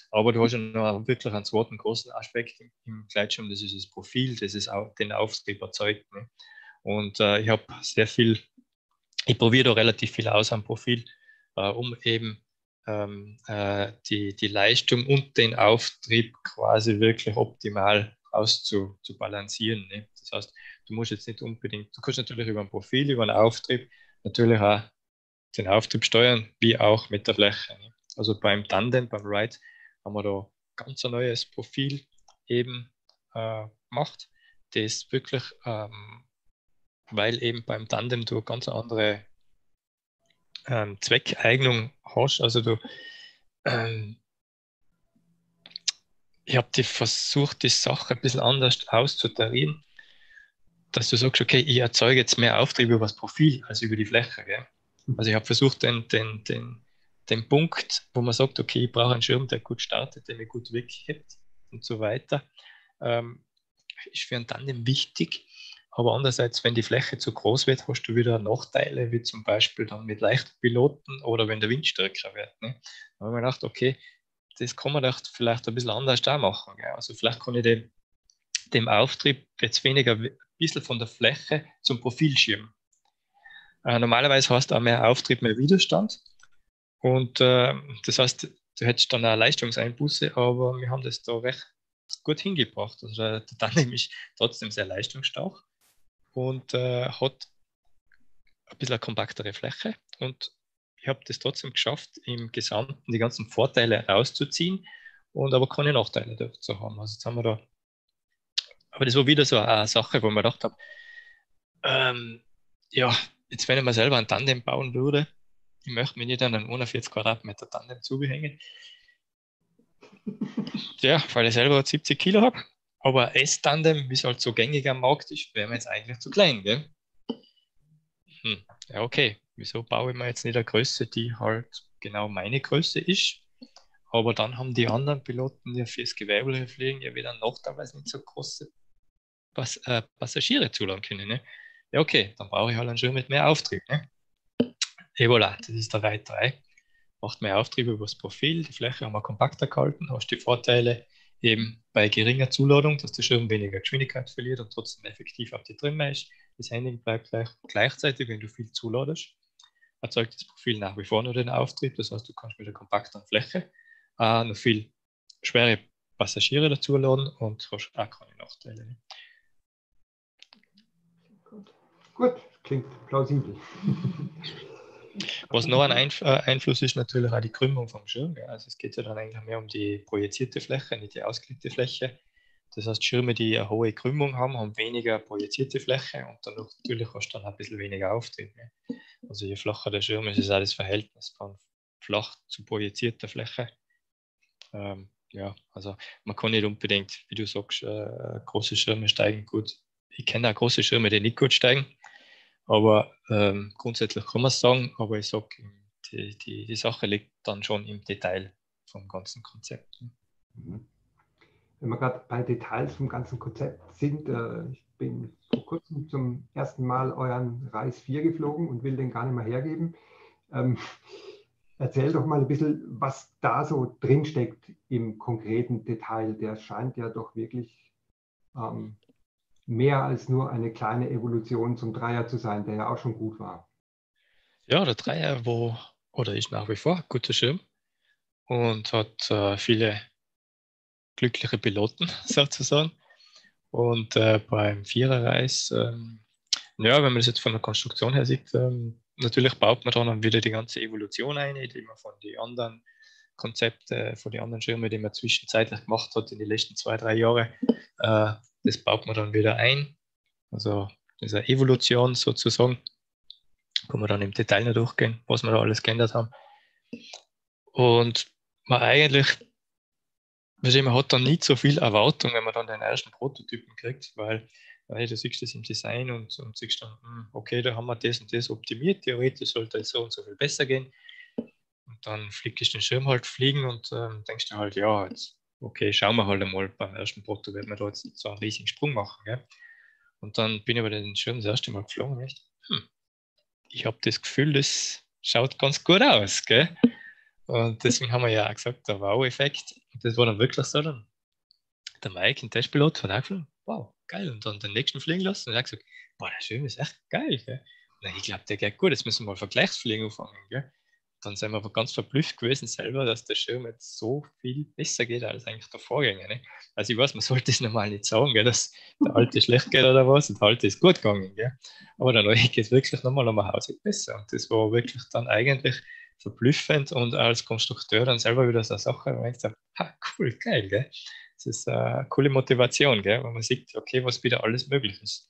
Aber du hast ja noch wirklich einen zweiten großen Aspekt im, im Gleitschirm, das ist das Profil, das ist auch den Auftrieb erzeugt. Ne? Und äh, ich habe sehr viel, ich probiere da relativ viel aus am Profil, äh, um eben ähm, äh, die, die Leistung und den Auftrieb quasi wirklich optimal auszubalancieren. Ne? Das heißt, du musst jetzt nicht unbedingt, du kannst natürlich über ein Profil, über einen Auftrieb natürlich auch den Auftrieb steuern, wie auch mit der Fläche. Ne? Also beim Tandem, beim Ride, haben wir da ganz ein neues Profil eben äh, gemacht, das wirklich, ähm, weil eben beim Tandem du ganz andere ähm, Zweckeignung hast, also du ähm, ich habe versucht, die Sache ein bisschen anders auszutarieren dass du sagst, okay, ich erzeuge jetzt mehr Auftrieb über das Profil als über die Fläche. Gell? Mhm. Also ich habe versucht, den, den, den, den Punkt, wo man sagt, okay, ich brauche einen Schirm, der gut startet, der mir gut weghebt und so weiter, ähm, ist für einen Tandem wichtig. Aber andererseits, wenn die Fläche zu groß wird, hast du wieder Nachteile, wie zum Beispiel dann mit leichten Piloten oder wenn der Wind stärker wird. Ne? Da habe ich mir gedacht, okay, das kann man doch vielleicht ein bisschen anders da machen. Gell? Also vielleicht kann ich dem, dem Auftrieb jetzt weniger bisschen von der Fläche zum Profilschirm. Äh, normalerweise hast du auch mehr Auftrieb, mehr Widerstand. Und äh, das heißt, du hättest dann eine Leistungseinbuße, aber wir haben das da recht gut hingebracht. Also der, der Tandem ist trotzdem sehr leistungsstark und äh, hat ein bisschen eine kompaktere Fläche. Und ich habe das trotzdem geschafft, im Gesamten die ganzen Vorteile rauszuziehen und aber keine Nachteile dazu haben. Also jetzt haben wir da aber das war wieder so eine Sache, wo man gedacht habe, ähm, ja, jetzt wenn ich mir selber ein Tandem bauen würde, ich möchte mir nicht an einen 41 Quadratmeter Tandem zubehängen. ja, weil ich selber 70 Kilo habe. Aber S-Tandem, wie es halt so gängig am Markt ist, wäre mir jetzt eigentlich zu klein, gell? Hm, ja, okay. Wieso baue ich mir jetzt nicht eine Größe, die halt genau meine Größe ist? Aber dann haben die anderen Piloten, die fürs Gewerbe fliegen, ja wieder noch teilweise nicht so große Pass äh, Passagiere zuladen können. Ne? Ja, okay, dann brauche ich halt einen Schirm mit mehr Auftrieb. Ne? Et voilà, das ist der Ride 3. Macht mehr Auftrieb über das Profil, die Fläche haben wir kompakter gehalten, hast die Vorteile eben bei geringer Zuladung, dass der Schirm weniger Geschwindigkeit verliert und trotzdem effektiv auf die Trimme ist. Das Handling bleibt gleich. Gleichzeitig, wenn du viel zuladest, erzeugt das Profil nach wie vor nur den Auftrieb. Das heißt, du kannst mit der kompakteren Fläche äh, noch viel schwere Passagiere dazu laden und hast auch keine Nachteile. Ne? Gut, klingt plausibel. Was noch ein Einf äh, Einfluss ist natürlich auch die Krümmung vom Schirm. Ja. Also es geht ja dann eigentlich mehr um die projizierte Fläche, nicht die ausgelegte Fläche. Das heißt, Schirme, die eine hohe Krümmung haben, haben weniger projizierte Fläche und dann natürlich hast du dann ein bisschen weniger Auftrieb. Ne? Also je flacher der Schirm ist, ist auch das Verhältnis von flach zu projizierter Fläche. Ähm, ja, also man kann nicht unbedingt, wie du sagst, äh, große Schirme steigen gut. Ich kenne auch große Schirme, die nicht gut steigen, aber ähm, grundsätzlich kann man es sagen, aber ich sage, die, die, die Sache liegt dann schon im Detail vom ganzen Konzept. Mhm. Wenn wir gerade bei Details vom ganzen Konzept sind, äh, ich bin vor kurzem zum ersten Mal euren Reis 4 geflogen und will den gar nicht mehr hergeben. Ähm, [laughs] erzähl doch mal ein bisschen, was da so drinsteckt im konkreten Detail. Der scheint ja doch wirklich ähm, mehr als nur eine kleine Evolution zum Dreier zu sein, der ja auch schon gut war. Ja, der Dreier war oder ist nach wie vor guter Schirm und hat äh, viele glückliche Piloten [laughs] sozusagen. Und äh, beim Viererreis, ähm, ja, wenn man das jetzt von der Konstruktion her sieht, ähm, natürlich baut man dann wieder die ganze Evolution ein, die man von den anderen Konzepten, von den anderen Schirmen, die man zwischenzeitlich gemacht hat in den letzten zwei, drei Jahren, äh, das baut man dann wieder ein. Also diese Evolution sozusagen. Kann man dann im Detail noch durchgehen, was wir da alles geändert haben. Und man eigentlich man hat dann nicht so viel Erwartung, wenn man dann den ersten Prototypen kriegt, weil weil du siehst das im Design und, und siehst dann, hm, okay, da haben wir das und das optimiert, theoretisch sollte es so und so viel besser gehen. Und dann fliegst du den Schirm halt fliegen und ähm, denkst du halt, ja, jetzt, okay, schauen wir halt einmal beim ersten Prototyp, werden wir da jetzt so einen riesigen Sprung machen. Gell? Und dann bin ich aber den Schirm das erste Mal geflogen, echt, hm, ich habe das Gefühl, das schaut ganz gut aus. Gell? Und deswegen haben wir ja auch gesagt, der Wow-Effekt. Das war dann wirklich so. Dann der Mike, ein Testpilot, hat auch geflogen, wow, geil. Und dann den nächsten fliegen lassen. Und er hat gesagt, boah, der Schirm ist echt geil. Gell? Und ich glaube, der geht gut, jetzt müssen wir mal Vergleichsfliegen anfangen. Gell? Dann sind wir aber ganz verblüfft gewesen selber, dass der Schirm jetzt so viel besser geht als eigentlich der Vorgänger. Ne? Also ich weiß, man sollte es [laughs] normal nicht sagen, gell, dass der alte schlecht geht oder was und der alte ist gut gegangen. Gell? Aber der neue geht wirklich nochmal um ein Haus besser. Und das war wirklich dann eigentlich verblüffend und als Konstrukteur dann selber wieder so eine Sache, wo ich sage, ha, cool, geil, gell? Das ist eine coole Motivation, gell? wenn man sieht, okay, was wieder alles möglich ist.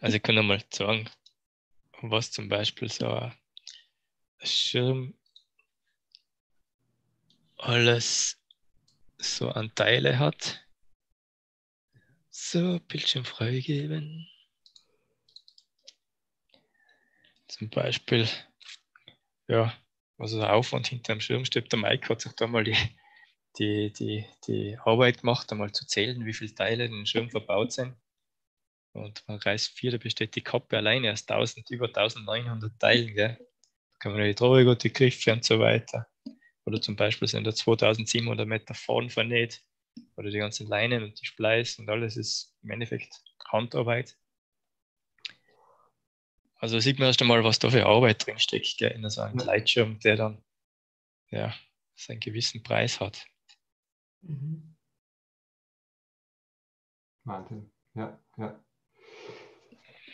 Also ich kann nochmal sagen, was zum Beispiel so ein Schirm alles so an Teile hat. So, Bildschirm freigeben. Zum Beispiel, ja, also der Aufwand hinter dem Schirm steht. Der Mike hat sich da mal die, die, die, die Arbeit gemacht, einmal zu zählen, wie viele Teile in den Schirm verbaut sind. Und beim Kreis 4, da besteht die Kappe alleine aus 1000, über 1900 Teilen. Gell? Da kann man die Traurig die Griffe und so weiter. Oder zum Beispiel sind da 2700 Meter vorn vernäht. Oder die ganzen Leinen und die Spleiß und alles ist im Endeffekt Handarbeit. Also sieht man erst einmal, was da für Arbeit drinsteckt gell, in so einem. Gleitschirm, der dann ja, seinen gewissen Preis hat. Mhm. Wahnsinn, ja, ja.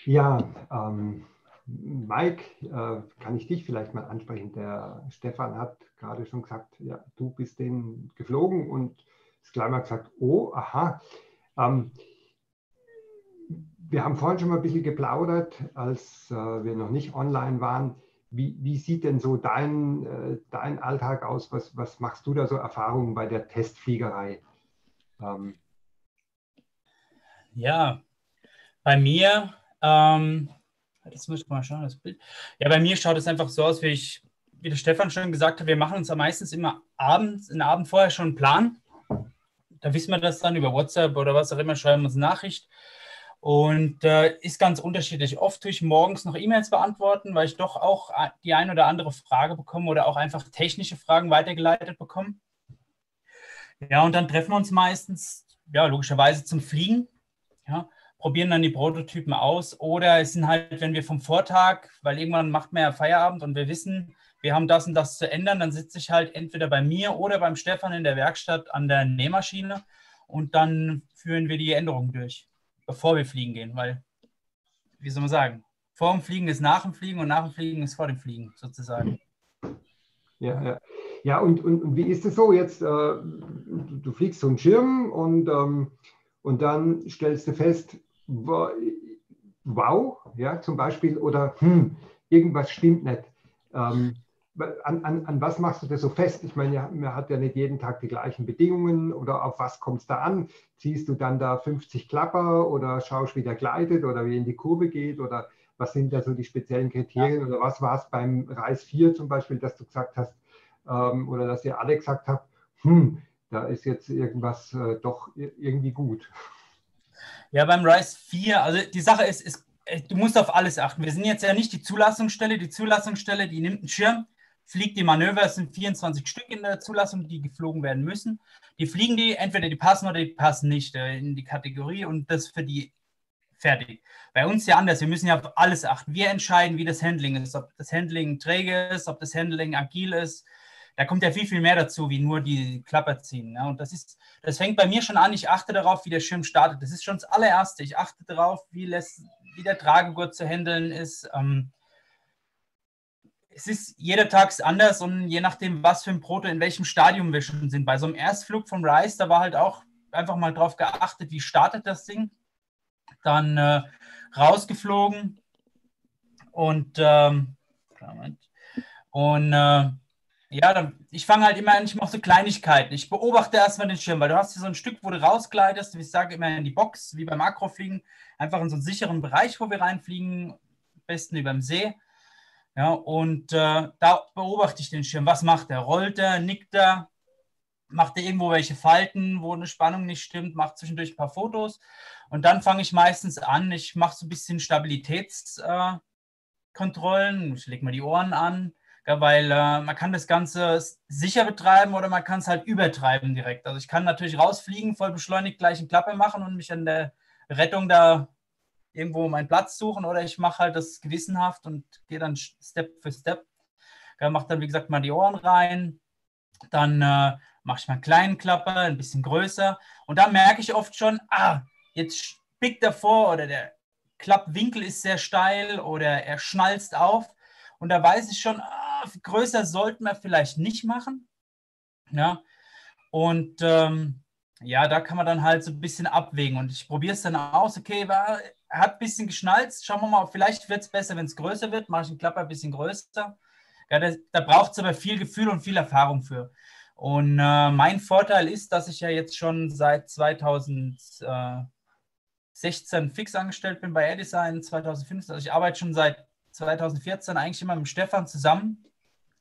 Ja, ähm, Mike, äh, kann ich dich vielleicht mal ansprechen? Der Stefan hat gerade schon gesagt, ja, du bist den geflogen und ist gleich mal gesagt, oh, aha. Ähm, wir haben vorhin schon mal ein bisschen geplaudert, als äh, wir noch nicht online waren. Wie, wie sieht denn so dein, äh, dein Alltag aus? Was, was machst du da so Erfahrungen bei der Testfliegerei? Ähm. Ja, bei mir, ähm, jetzt muss ich mal schauen, das Bild. Ja, bei mir schaut es einfach so aus, wie ich, wie der Stefan schon gesagt hat, wir machen uns meistens immer abends, einen Abend vorher schon einen Plan. Da wissen wir das dann über WhatsApp oder was auch immer, schreiben uns eine Nachricht und äh, ist ganz unterschiedlich. Oft tue ich morgens noch E-Mails beantworten, weil ich doch auch die ein oder andere Frage bekomme oder auch einfach technische Fragen weitergeleitet bekomme. Ja, und dann treffen wir uns meistens, ja, logischerweise zum Fliegen. Ja, probieren dann die Prototypen aus. Oder es sind halt, wenn wir vom Vortag, weil irgendwann macht man ja Feierabend und wir wissen, wir haben das und das zu ändern, dann sitze ich halt entweder bei mir oder beim Stefan in der Werkstatt an der Nähmaschine und dann führen wir die Änderungen durch bevor wir fliegen gehen, weil, wie soll man sagen, vor dem Fliegen ist nach dem Fliegen und nach dem Fliegen ist vor dem Fliegen sozusagen. Ja, ja. Ja, und, und, und, wie ist es so jetzt? Äh, du, du, fliegst so einen Schirm und, ähm, und dann stellst du fest, wow, ja, zum Beispiel, oder hm, irgendwas stimmt nicht. Ähm, an, an, an, was machst du das so fest? Ich meine, man hat ja nicht jeden Tag die gleichen Bedingungen oder auf was kommt es da an? Ziehst du dann da 50 Klapper oder schaust, wie der gleitet oder wie in die Kurve geht oder was sind da so die speziellen Kriterien oder was war es beim Reis 4 zum Beispiel, dass du gesagt hast ähm, oder dass ihr alle gesagt habt, hm, da ist jetzt irgendwas äh, doch irgendwie gut. Ja, beim Rise 4, also die Sache ist, ist, du musst auf alles achten. Wir sind jetzt ja nicht die Zulassungsstelle. Die Zulassungsstelle, die nimmt einen Schirm, fliegt die Manöver, es sind 24 Stück in der Zulassung, die geflogen werden müssen. Die fliegen die, entweder die passen oder die passen nicht äh, in die Kategorie und das für die fertig. Bei uns ja anders, wir müssen ja auf alles achten. Wir entscheiden, wie das Handling ist, ob das Handling träge ist, ob das Handling agil ist. Da kommt ja viel, viel mehr dazu, wie nur die Klapper ziehen. Ja. Und das ist, das fängt bei mir schon an. Ich achte darauf, wie der Schirm startet. Das ist schon das allererste. Ich achte darauf, wie, lässt, wie der Tragegurt zu handeln ist. Ähm, es ist jeder Tag anders und je nachdem, was für ein Proto, in welchem Stadium wir schon sind. Bei so einem Erstflug vom Rise, da war halt auch einfach mal drauf geachtet, wie startet das Ding. Dann äh, rausgeflogen und, ähm, und äh, ja, dann, ich fange halt immer an, ich mache so Kleinigkeiten. Ich beobachte erstmal den Schirm, weil du hast hier so ein Stück, wo du rausgleitest, wie ich sage immer in die Box, wie beim Akrofliegen, einfach in so einen sicheren Bereich, wo wir reinfliegen, am besten über dem See. Ja, und äh, da beobachte ich den Schirm. Was macht er? Rollt er? Nickt er? Macht er irgendwo welche Falten, wo eine Spannung nicht stimmt? Macht zwischendurch ein paar Fotos. Und dann fange ich meistens an. Ich mache so ein bisschen Stabilitätskontrollen. Äh, ich lege mal die Ohren an. Ja, weil äh, man kann das Ganze sicher betreiben oder man kann es halt übertreiben direkt. Also ich kann natürlich rausfliegen, voll beschleunigt gleich eine Klappe machen und mich an der Rettung da irgendwo meinen Platz suchen oder ich mache halt das gewissenhaft und gehe dann Step für Step. Ja, mache dann, wie gesagt, mal die Ohren rein. Dann äh, mache ich mal einen kleinen Klapper, ein bisschen größer. Und dann merke ich oft schon, ah, jetzt spickt er vor oder der Klappwinkel ist sehr steil oder er schnalzt auf. Und da weiß ich schon, ah, größer sollten wir vielleicht nicht machen. Ja. Und ähm, ja, da kann man dann halt so ein bisschen abwägen. Und ich probiere es dann aus, okay, war, hat ein bisschen geschnalzt. Schauen wir mal, vielleicht wird es besser, wenn es größer wird. Mache ich den Klapper ein bisschen größer. Ja, das, da braucht es aber viel Gefühl und viel Erfahrung für. Und äh, mein Vorteil ist, dass ich ja jetzt schon seit 2016 fix angestellt bin bei AirDesign, 2015. Also ich arbeite schon seit 2014 eigentlich immer mit Stefan zusammen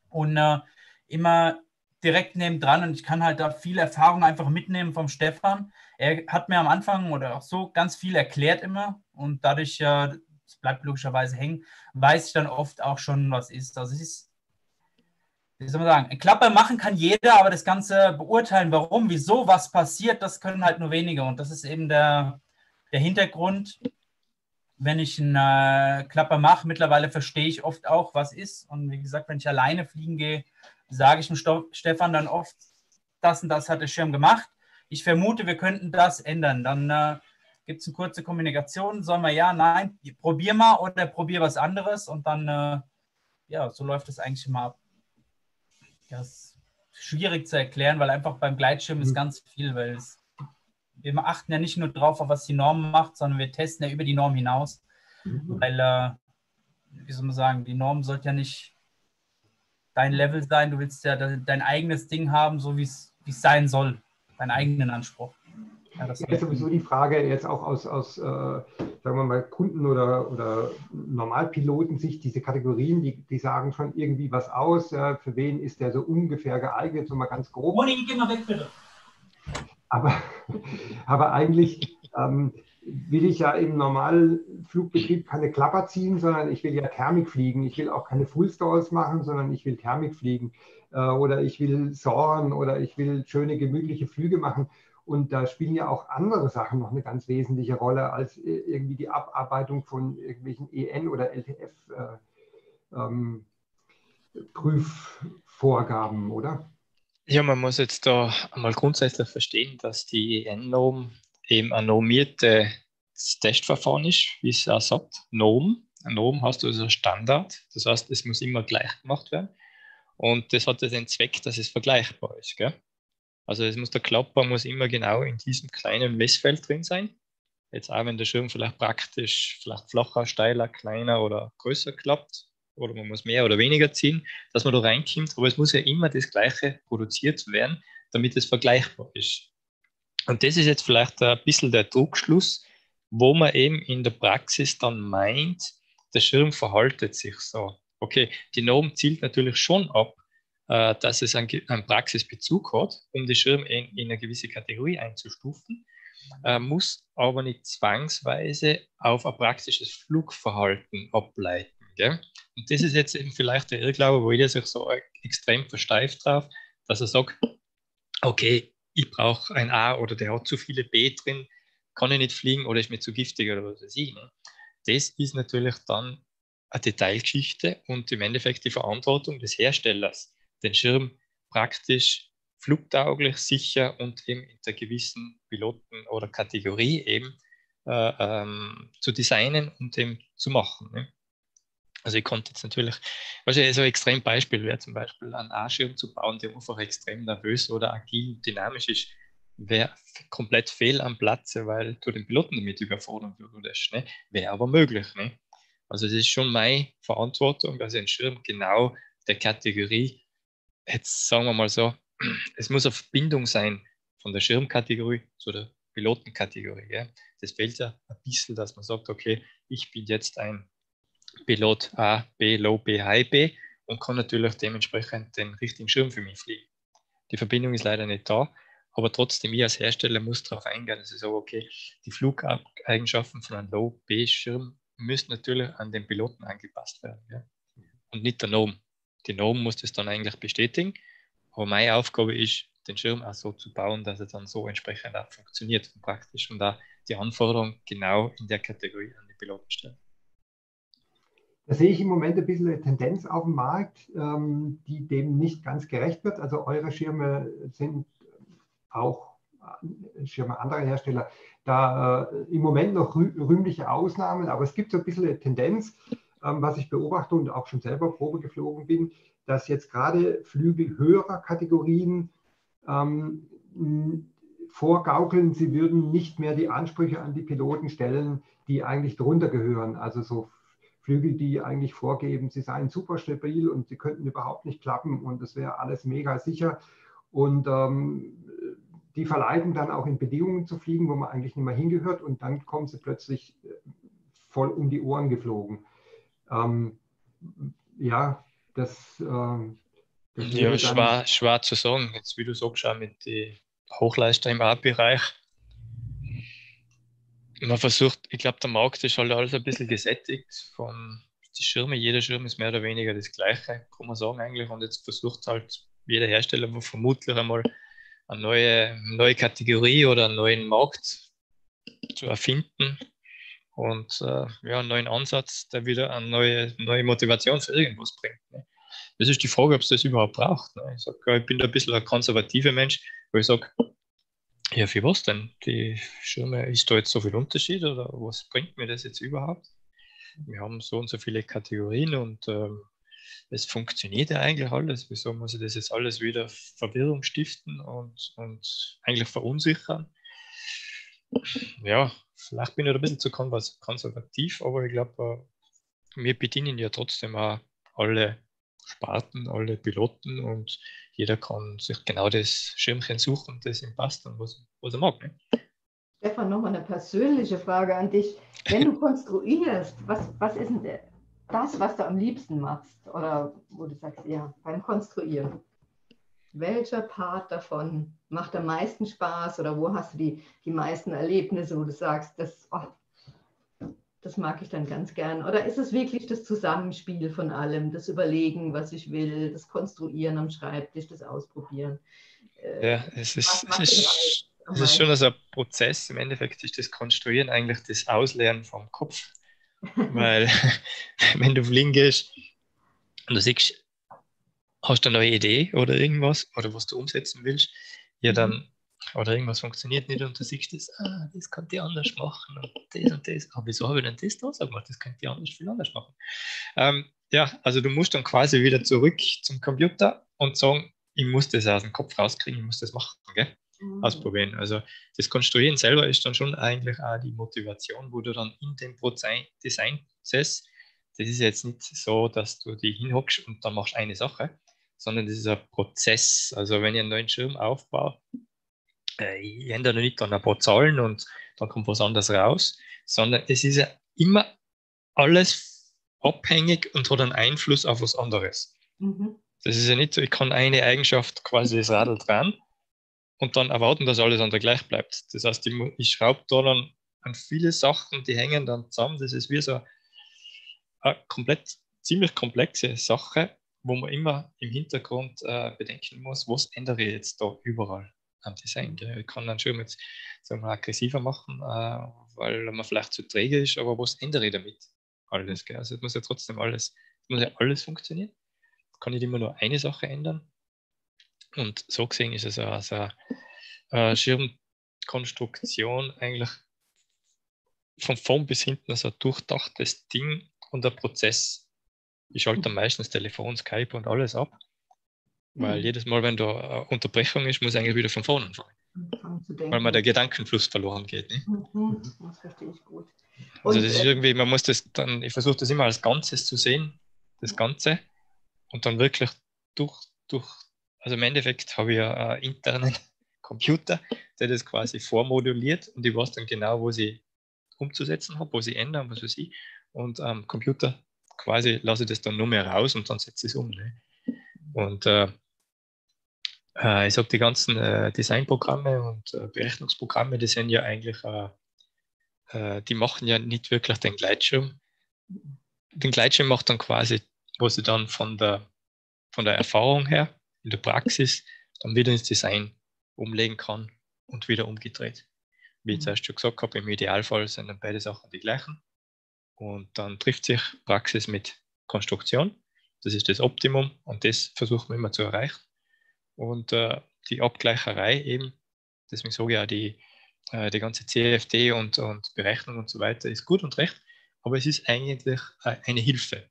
und äh, immer direkt neben dran und ich kann halt da viel Erfahrung einfach mitnehmen vom Stefan. Er hat mir am Anfang oder auch so ganz viel erklärt immer und dadurch, ja, es bleibt logischerweise hängen, weiß ich dann oft auch schon, was ist. Also es ist, wie soll man sagen, ein Klapper machen kann jeder, aber das Ganze beurteilen, warum, wieso, was passiert, das können halt nur wenige und das ist eben der, der Hintergrund. Wenn ich einen äh, Klapper mache, mittlerweile verstehe ich oft auch, was ist. Und wie gesagt, wenn ich alleine fliegen gehe, sage ich dem Stefan dann oft, das und das hat der Schirm gemacht. Ich vermute, wir könnten das ändern. Dann äh, gibt es eine kurze Kommunikation. Sollen wir ja, nein, probier mal oder probier was anderes. Und dann, äh, ja, so läuft es eigentlich immer ab. Das ist schwierig zu erklären, weil einfach beim Gleitschirm ist mhm. ganz viel, weil es, wir achten ja nicht nur drauf, auf was die Norm macht, sondern wir testen ja über die Norm hinaus. Mhm. Weil, äh, wie soll man sagen, die Norm sollte ja nicht dein Level sein, du willst ja dein eigenes Ding haben, so wie es sein soll, deinen eigenen Anspruch. Ja, das ist sowieso die Frage jetzt auch aus, aus äh, sagen wir mal, Kunden- oder, oder Normalpiloten-Sicht, diese Kategorien, die, die sagen schon irgendwie was aus. Ja, für wen ist der so ungefähr geeignet, so mal ganz grob. Moni, geh mal weg, bitte. Aber, [laughs] aber eigentlich ähm, will ich ja im normalen Flugbetrieb keine Klapper ziehen, sondern ich will ja Thermik fliegen. Ich will auch keine Full Stalls machen, sondern ich will Thermik fliegen. Äh, oder ich will soaren oder ich will schöne, gemütliche Flüge machen. Und da spielen ja auch andere Sachen noch eine ganz wesentliche Rolle als irgendwie die Abarbeitung von irgendwelchen EN oder LTF äh, ähm, oder? Ja, man muss jetzt da einmal grundsätzlich verstehen, dass die EN-Norm eben ein normiertes Testverfahren ist, wie es auch sagt, Norm. Ein Norm hast du also Standard, das heißt, es muss immer gleich gemacht werden. Und das hat den Zweck, dass es vergleichbar ist. Gell? Also es muss der Klapper muss immer genau in diesem kleinen Messfeld drin sein. Jetzt auch wenn der Schirm vielleicht praktisch vielleicht flacher, steiler, kleiner oder größer klappt oder man muss mehr oder weniger ziehen, dass man da reinkommt. Aber es muss ja immer das Gleiche produziert werden, damit es vergleichbar ist. Und das ist jetzt vielleicht ein bisschen der Druckschluss, wo man eben in der Praxis dann meint, der Schirm verhaltet sich so. Okay, die Norm zielt natürlich schon ab, äh, dass es einen, Praxisbezug hat, um den Schirm in, in eine gewisse Kategorie einzustufen, äh, muss aber nicht zwangsweise auf ein praktisches Flugverhalten ableiten. Gell? Und das ist jetzt eben vielleicht der Irrglaube, wo jeder sich so extrem versteift drauf, dass er sagt, okay, ich brauche ein A oder der hat zu viele B drin, kann ich nicht fliegen oder ist mir zu giftig oder was weiß ich. Ne? Das ist natürlich dann eine Detailgeschichte und im Endeffekt die Verantwortung des Herstellers, den Schirm praktisch flugtauglich, sicher und eben in der gewissen Piloten- oder Kategorie eben äh, ähm, zu designen und eben zu machen. Ne? Also ich konnte jetzt natürlich, wahrscheinlich so ein extrem Beispiel wäre zum Beispiel einen A-Schirm zu bauen, der einfach extrem nervös oder agil, dynamisch ist, wäre komplett fehl am Platze, weil du den Piloten damit überfordern würdest. Ne? Wäre aber möglich. Ne? Also es ist schon meine Verantwortung, dass ich einen Schirm genau der Kategorie, jetzt sagen wir mal so, [clears throat] es muss eine Verbindung sein von der Schirmkategorie zu der Pilotenkategorie. Ja? Das fehlt ja ein bisschen, dass man sagt, okay, ich bin jetzt ein Pilot A, B, Low, B, High, B und kann natürlich dementsprechend den richtigen Schirm für mich fliegen. Die Verbindung ist leider nicht da, aber trotzdem, ich als Hersteller muss darauf eingehen, dass ich sage, okay, die Flugeigenschaften von einem Low-B-Schirm müssen natürlich an den Piloten angepasst werden ja? und nicht der Norm. Die Norm muss das dann eigentlich bestätigen, aber meine Aufgabe ist, den Schirm auch so zu bauen, dass er dann so entsprechend auch funktioniert und praktisch und da die Anforderungen genau in der Kategorie an die Piloten stellen. Da sehe ich im Moment ein bisschen eine Tendenz auf dem Markt, ähm, die dem nicht ganz gerecht wird. Also eure Schirme sind auch äh, Schirme anderer Hersteller da äh, im Moment noch rühmliche Ausnahmen, aber es gibt so ein bisschen eine Tendenz, ähm, was ich beobachte und auch schon selber Probe geflogen bin, dass jetzt gerade Flügel höherer Kategorien ähm, vorgaukeln, sie würden nicht mehr die Ansprüche an die Piloten stellen, die eigentlich drunter gehören. Also so Flügel, die eigentlich vorgeben, sie seien super stabil und sie könnten überhaupt nicht klappen und es wäre alles mega sicher. Und ähm, die verleiten dann auch in Bedingungen zu fliegen, wo man eigentlich nicht mehr hingehört und dann kommen sie plötzlich äh, voll um die Ohren geflogen. Ähm, ja, das, äh, das ja, schwer, schwer zu sagen. Jetzt, wie du sagst, auch mit den Hochleister im A-Bereich man versucht, ich glaube, der Markt ist halt alles ein bisschen gesättigt von die Schirme. Jeder Schirm ist mehr oder weniger das gleiche, kann man sagen eigentlich. Und jetzt versucht halt jeder Hersteller vermutlich einmal eine neue, neue Kategorie oder einen neuen Markt zu erfinden und äh, ja, einen neuen Ansatz, der wieder eine neue, neue Motivation für irgendwas bringt. Ne? Das ist die Frage, ob es das überhaupt braucht. Ne? Ich, sag, ich bin da ein bisschen ein konservativer Mensch, wo ich sage, ja, für was denn? Die Schirme, ist da jetzt so viel Unterschied oder was bringt mir das jetzt überhaupt? Wir haben so und so viele Kategorien und ähm, es funktioniert ja eigentlich alles. Wieso muss ich das jetzt alles wieder Verwirrung stiften und, und eigentlich verunsichern? Ja, vielleicht bin ich ein bisschen zu konservativ, aber ich glaube, äh, wir bedienen ja trotzdem auch alle Sparten, alle Piloten und jeder kann sich genau das Schirmchen suchen, das ihm passt und was, was er mag. Ne? Stefan, nochmal eine persönliche Frage an dich. Wenn du [laughs] konstruierst, was, was ist denn das, was du am liebsten machst? Oder wo du sagst, ja, beim Konstruieren. Welcher Part davon macht am meisten Spaß oder wo hast du die, die meisten Erlebnisse, wo du sagst, das, oh, das mag ich dann ganz gern. Oder ist es wirklich das Zusammenspiel von allem, das Überlegen, was ich will, das Konstruieren am Schreibtisch, das Ausprobieren? Äh, ja, es ist, es ist, es ist schon also ein Prozess. Im Endeffekt ist das Konstruieren eigentlich das Ausleeren vom Kopf. Weil, [laughs] wenn du fliegen gehst und du siehst, hast du eine neue Idee oder irgendwas oder was du umsetzen willst, ja, dann mhm. Oder irgendwas funktioniert nicht und du siehst das, ah, das könnte ich anders machen und das und das. Aber wieso habe ich denn das da so gemacht? Das könnte ich anders, viel anders machen. Ähm, ja, also du musst dann quasi wieder zurück zum Computer und sagen, ich muss das aus dem Kopf rauskriegen, ich muss das machen, gell? Mhm. ausprobieren. Also das Konstruieren selber ist dann schon eigentlich auch die Motivation, wo du dann in dem Design-Prozess, das ist jetzt nicht so, dass du die hinhockst und dann machst eine Sache, sondern das ist ein Prozess. Also wenn ich einen neuen Schirm aufbaue, äh, ich ändere nicht dann ein paar Zahlen und dann kommt was anderes raus, sondern es ist ja immer alles abhängig und hat einen Einfluss auf was anderes. Mhm. Das ist ja nicht so, ich kann eine Eigenschaft quasi das Radl dran und dann erwarten, dass alles andere gleich bleibt. Das heißt, ich, ich schraube da dann an viele Sachen, die hängen dann zusammen. Das ist wie so eine komplett ziemlich komplexe Sache, wo man immer im Hintergrund äh, bedenken muss, was ändere ich jetzt da überall Design. Ich kann dann schon jetzt sagen wir, aggressiver machen, äh, weil man vielleicht zu träge ist, aber was ändere ich damit? Alles. Gell? Also es muss ja trotzdem alles, muss ja alles funktionieren. Kann ich immer nur eine Sache ändern und so gesehen ist es also eine Schirmkonstruktion eigentlich von vorn bis hinten also ein durchdachtes Ding und ein Prozess. Ich schalte meistens Telefon, Skype und alles ab, weil mhm. jedes Mal, wenn da eine Unterbrechung ist, muss ich eigentlich wieder von vorne anfangen. Weil man der Gedankenfluss verloren geht. Ne? Mhm, das verstehe ich gut. Und also das ist äh, irgendwie, man muss das dann, ich versuche das immer als Ganzes zu sehen, das Ganze, und dann wirklich durch, durch also im Endeffekt habe ich ja einen internen [laughs] Computer, der das quasi vormoduliert und ich weiß dann genau, wo sie umzusetzen habe, wo sie ändern, was weiß ich. Und am ähm, Computer quasi lasse ich das dann nur mehr raus und dann setze ich es um. Ne? Und äh, äh, ich sage, die ganzen äh, Designprogramme und äh, Berechnungsprogramme, die sind ja eigentlich, äh, äh, die machen ja nicht wirklich den Gleitschirm. Den Gleitschirm macht dann quasi, wo sie dann von der, von der Erfahrung her in der Praxis dann wieder ins Design umlegen kann und wieder umgedreht. Wie ich mhm. zuerst schon gesagt habe, im Idealfall sind dann beide Sachen die gleichen. Und dann trifft sich Praxis mit Konstruktion. Das ist das Optimum und das versuchen wir immer zu erreichen. Und äh, die Abgleicherei eben, deswegen sage ich auch, die, äh, die ganze CFD und, und Berechnung und so weiter ist gut und recht, aber es ist eigentlich äh, eine Hilfe.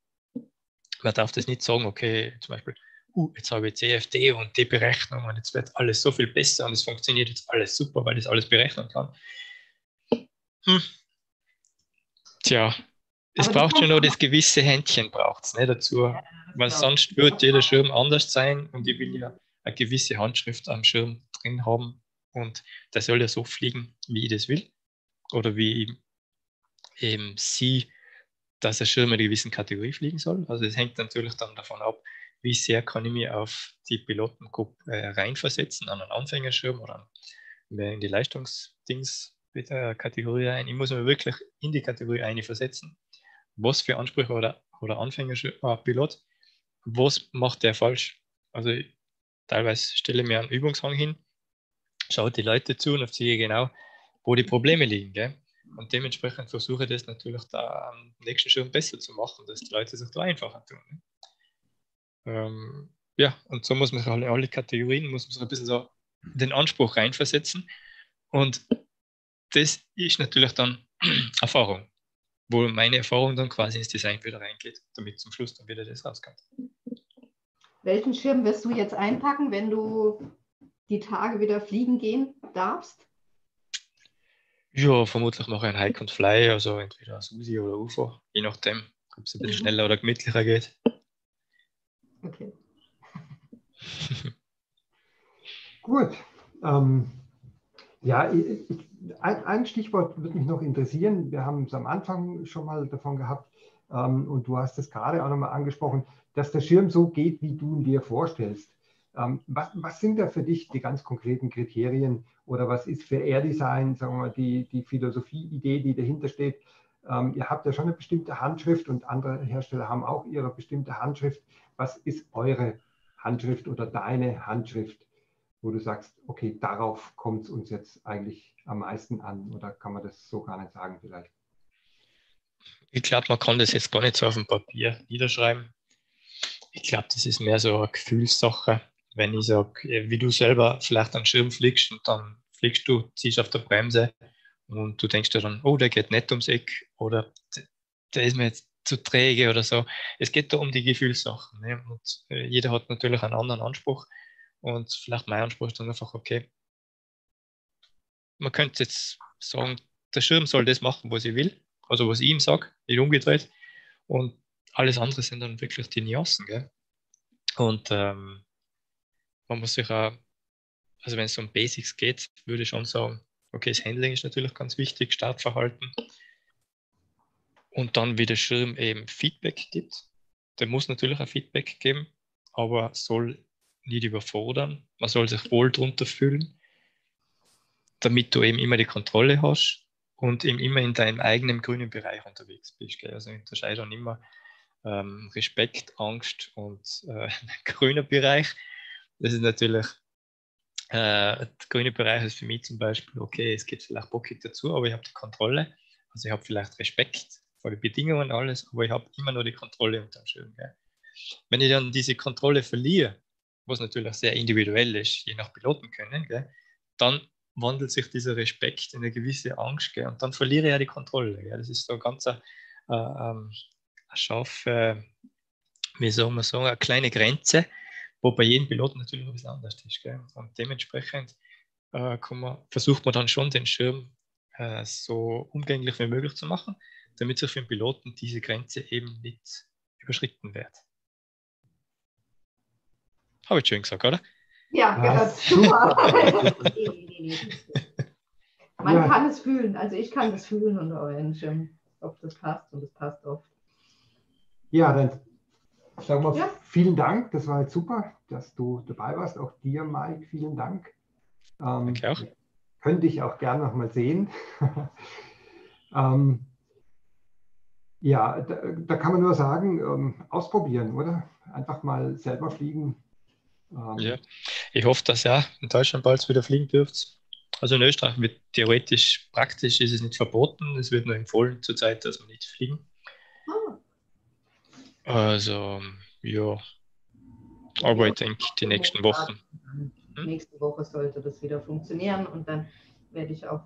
Man darf das nicht sagen, okay, zum Beispiel, uh, jetzt habe ich CFD und die Berechnung und jetzt wird alles so viel besser und es funktioniert jetzt alles super, weil ich alles berechnen kann. Hm. Tja, es Aber braucht schon noch das gewisse Händchen braucht es ne, dazu, ja, weil sonst wird jeder Schirm anders sein und ich will ja eine gewisse Handschrift am Schirm drin haben und der soll ja so fliegen, wie ich das will oder wie eben sie, dass der Schirm in einer gewissen Kategorie fliegen soll. Also es hängt natürlich dann davon ab, wie sehr kann ich mich auf die Pilotengruppe äh, reinversetzen, an einen Anfängerschirm oder mehr in die Leistungsdings-Kategorie ein. Ich muss mir wirklich in die Kategorie eine versetzen. Was für Ansprüche oder, oder Anfängerpilot, äh, was macht der falsch? Also ich, teilweise stelle ich mir einen Übungshang hin, schaue die Leute zu und erzähle genau, wo die Probleme liegen. Gell? Und dementsprechend versuche ich das natürlich da am nächsten Schirm besser zu machen, dass die Leute sich da einfacher tun. Ne? Ähm, ja, und so muss man sich alle, alle Kategorien, muss man sich ein bisschen so den Anspruch reinversetzen. Und das ist natürlich dann [clears throat] Erfahrung, wo meine Erfahrung dann quasi ins Design wieder reingeht, damit zum Schluss dann wieder das rauskommt. Welchen Schirm wirst du jetzt einpacken, wenn du die Tage wieder fliegen gehen darfst? Ja, vermutlich mache ich ein Hike and Fly, also entweder Susi oder UFO, je nachdem, ob es ein bisschen mhm. schneller oder gemütlicher geht. Okay. [laughs] Gut. Ähm, ja, ich, ein, ein, Stichwort würde mich noch interessieren. Wir haben es am Anfang schon mal davon gehabt ähm, und du hast es gerade auch nochmal angesprochen, dass der Schirm so geht, wie du ihn dir vorstellst. Ähm, was, was, sind da für dich die ganz konkreten Kriterien oder was ist für Air Design, sagen wir mal, die, die Philosophie-Idee, die dahinter steht? Ähm, ihr habt ja schon eine bestimmte Handschrift und andere Hersteller haben auch ihre bestimmte Handschrift was ist eure Handschrift oder deine Handschrift, wo du sagst, okay, darauf kommt es uns jetzt eigentlich am meisten an oder kann man das so gar nicht sagen vielleicht? Ich glaube, man kann das jetzt gar nicht so auf dem Papier niederschreiben. Ich glaube, das ist mehr so eine Gefühlssache. Wenn ich sage, wie du selber vielleicht einen Schirm fliegst und dann fliegst du, ziehst auf der Bremse und du denkst dir dann, oh, der geht nicht ums Eck oder der ist mir jetzt zu träge oder so. Es geht da um die Gefühlssachen. Ne? Und äh, jeder hat natürlich einen anderen Anspruch. Und vielleicht mein Anspruch ist dann einfach, okay, man könnte jetzt sagen, der Schirm soll das machen, was ich will, also was ich ihm sage, nicht umgedreht. Und alles andere sind dann wirklich die Nuancen. Gell? Und ähm, man muss sich auch, also wenn es um Basics geht, würde ich schon sagen, okay, das Handling ist natürlich ganz wichtig, Startverhalten. Und dann, wie der Schirm eben Feedback gibt. Der muss natürlich ein Feedback geben, aber soll nicht überfordern. Man soll sich wohl drunter fühlen, damit du eben immer die Kontrolle hast und eben immer in deinem eigenen grünen Bereich unterwegs bist. Gell? Also ich unterscheide dann immer ähm, Respekt, Angst und äh, [laughs] grüner Bereich. Das ist natürlich, äh, der grüne Bereich ist für mich zum Beispiel, okay, es geht vielleicht bockig dazu, aber ich habe die Kontrolle. Also ich habe vielleicht Respekt vor den Bedingungen alles, aber ich habe immer nur die Kontrolle unter dem Schirm. Gell? Wenn ich dann diese Kontrolle verliere, was natürlich sehr individuell ist, je nach Piloten können, gell, dann wandelt sich dieser Respekt in eine gewisse Angst gell, und dann verliere ich ja die Kontrolle. Gell. Das ist so ganz ein, äh, ähm, scharfe, wie soll man sagen, eine kleine Grenze, wo bei jedem Piloten natürlich etwas anders ist. Gell. Und dementsprechend äh, man, versucht man dann schon den Schirm äh, so umgänglich wie möglich zu machen, damit sich für den Piloten diese Grenze eben nicht überschritten wird. Habe ich schön gesagt, oder? Ja, gehört super. [laughs] [laughs] [laughs] Man ja. kann es fühlen, also ich kann es fühlen unter euren Schirm, ob das passt und es passt oft. Ja, dann sagen wir ja. vielen Dank, das war jetzt super, dass du dabei warst. Auch dir, Mike, vielen Dank. Ähm, Danke auch. Könnte ich auch gerne nochmal sehen. [laughs] ähm, ja, da, da, kann man nur sagen, ähm, ausprobieren, oder? Einfach mal selber fliegen, ähm, ja, ich hoffe, dass ja in Deutschland bald wieder fliegen dürft. Also in Österreich wird theoretisch, praktisch ist es nicht verboten, es wird nur empfohlen zurzeit, dass wir nicht fliegen. Ah. Also, ja. Aber ich denke, die nächsten Wochen. Hm? Nächste Woche sollte das wieder funktionieren und dann werde ich auch.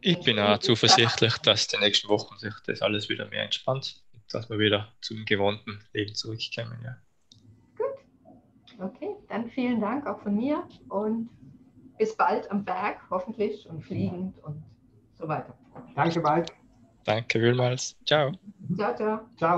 Ich bin auch zuversichtlich, dass die nächsten Wochen sich das alles wieder mehr entspannt dass wir wieder zum gewohnten Leben zurückkommen. Ja. Okay, dann vielen Dank auch von mir und bis bald am Berg, hoffentlich, und fliegend und so weiter. Danke, Mike. Danke vielmals. Ciao. Ciao, ciao. Ciao.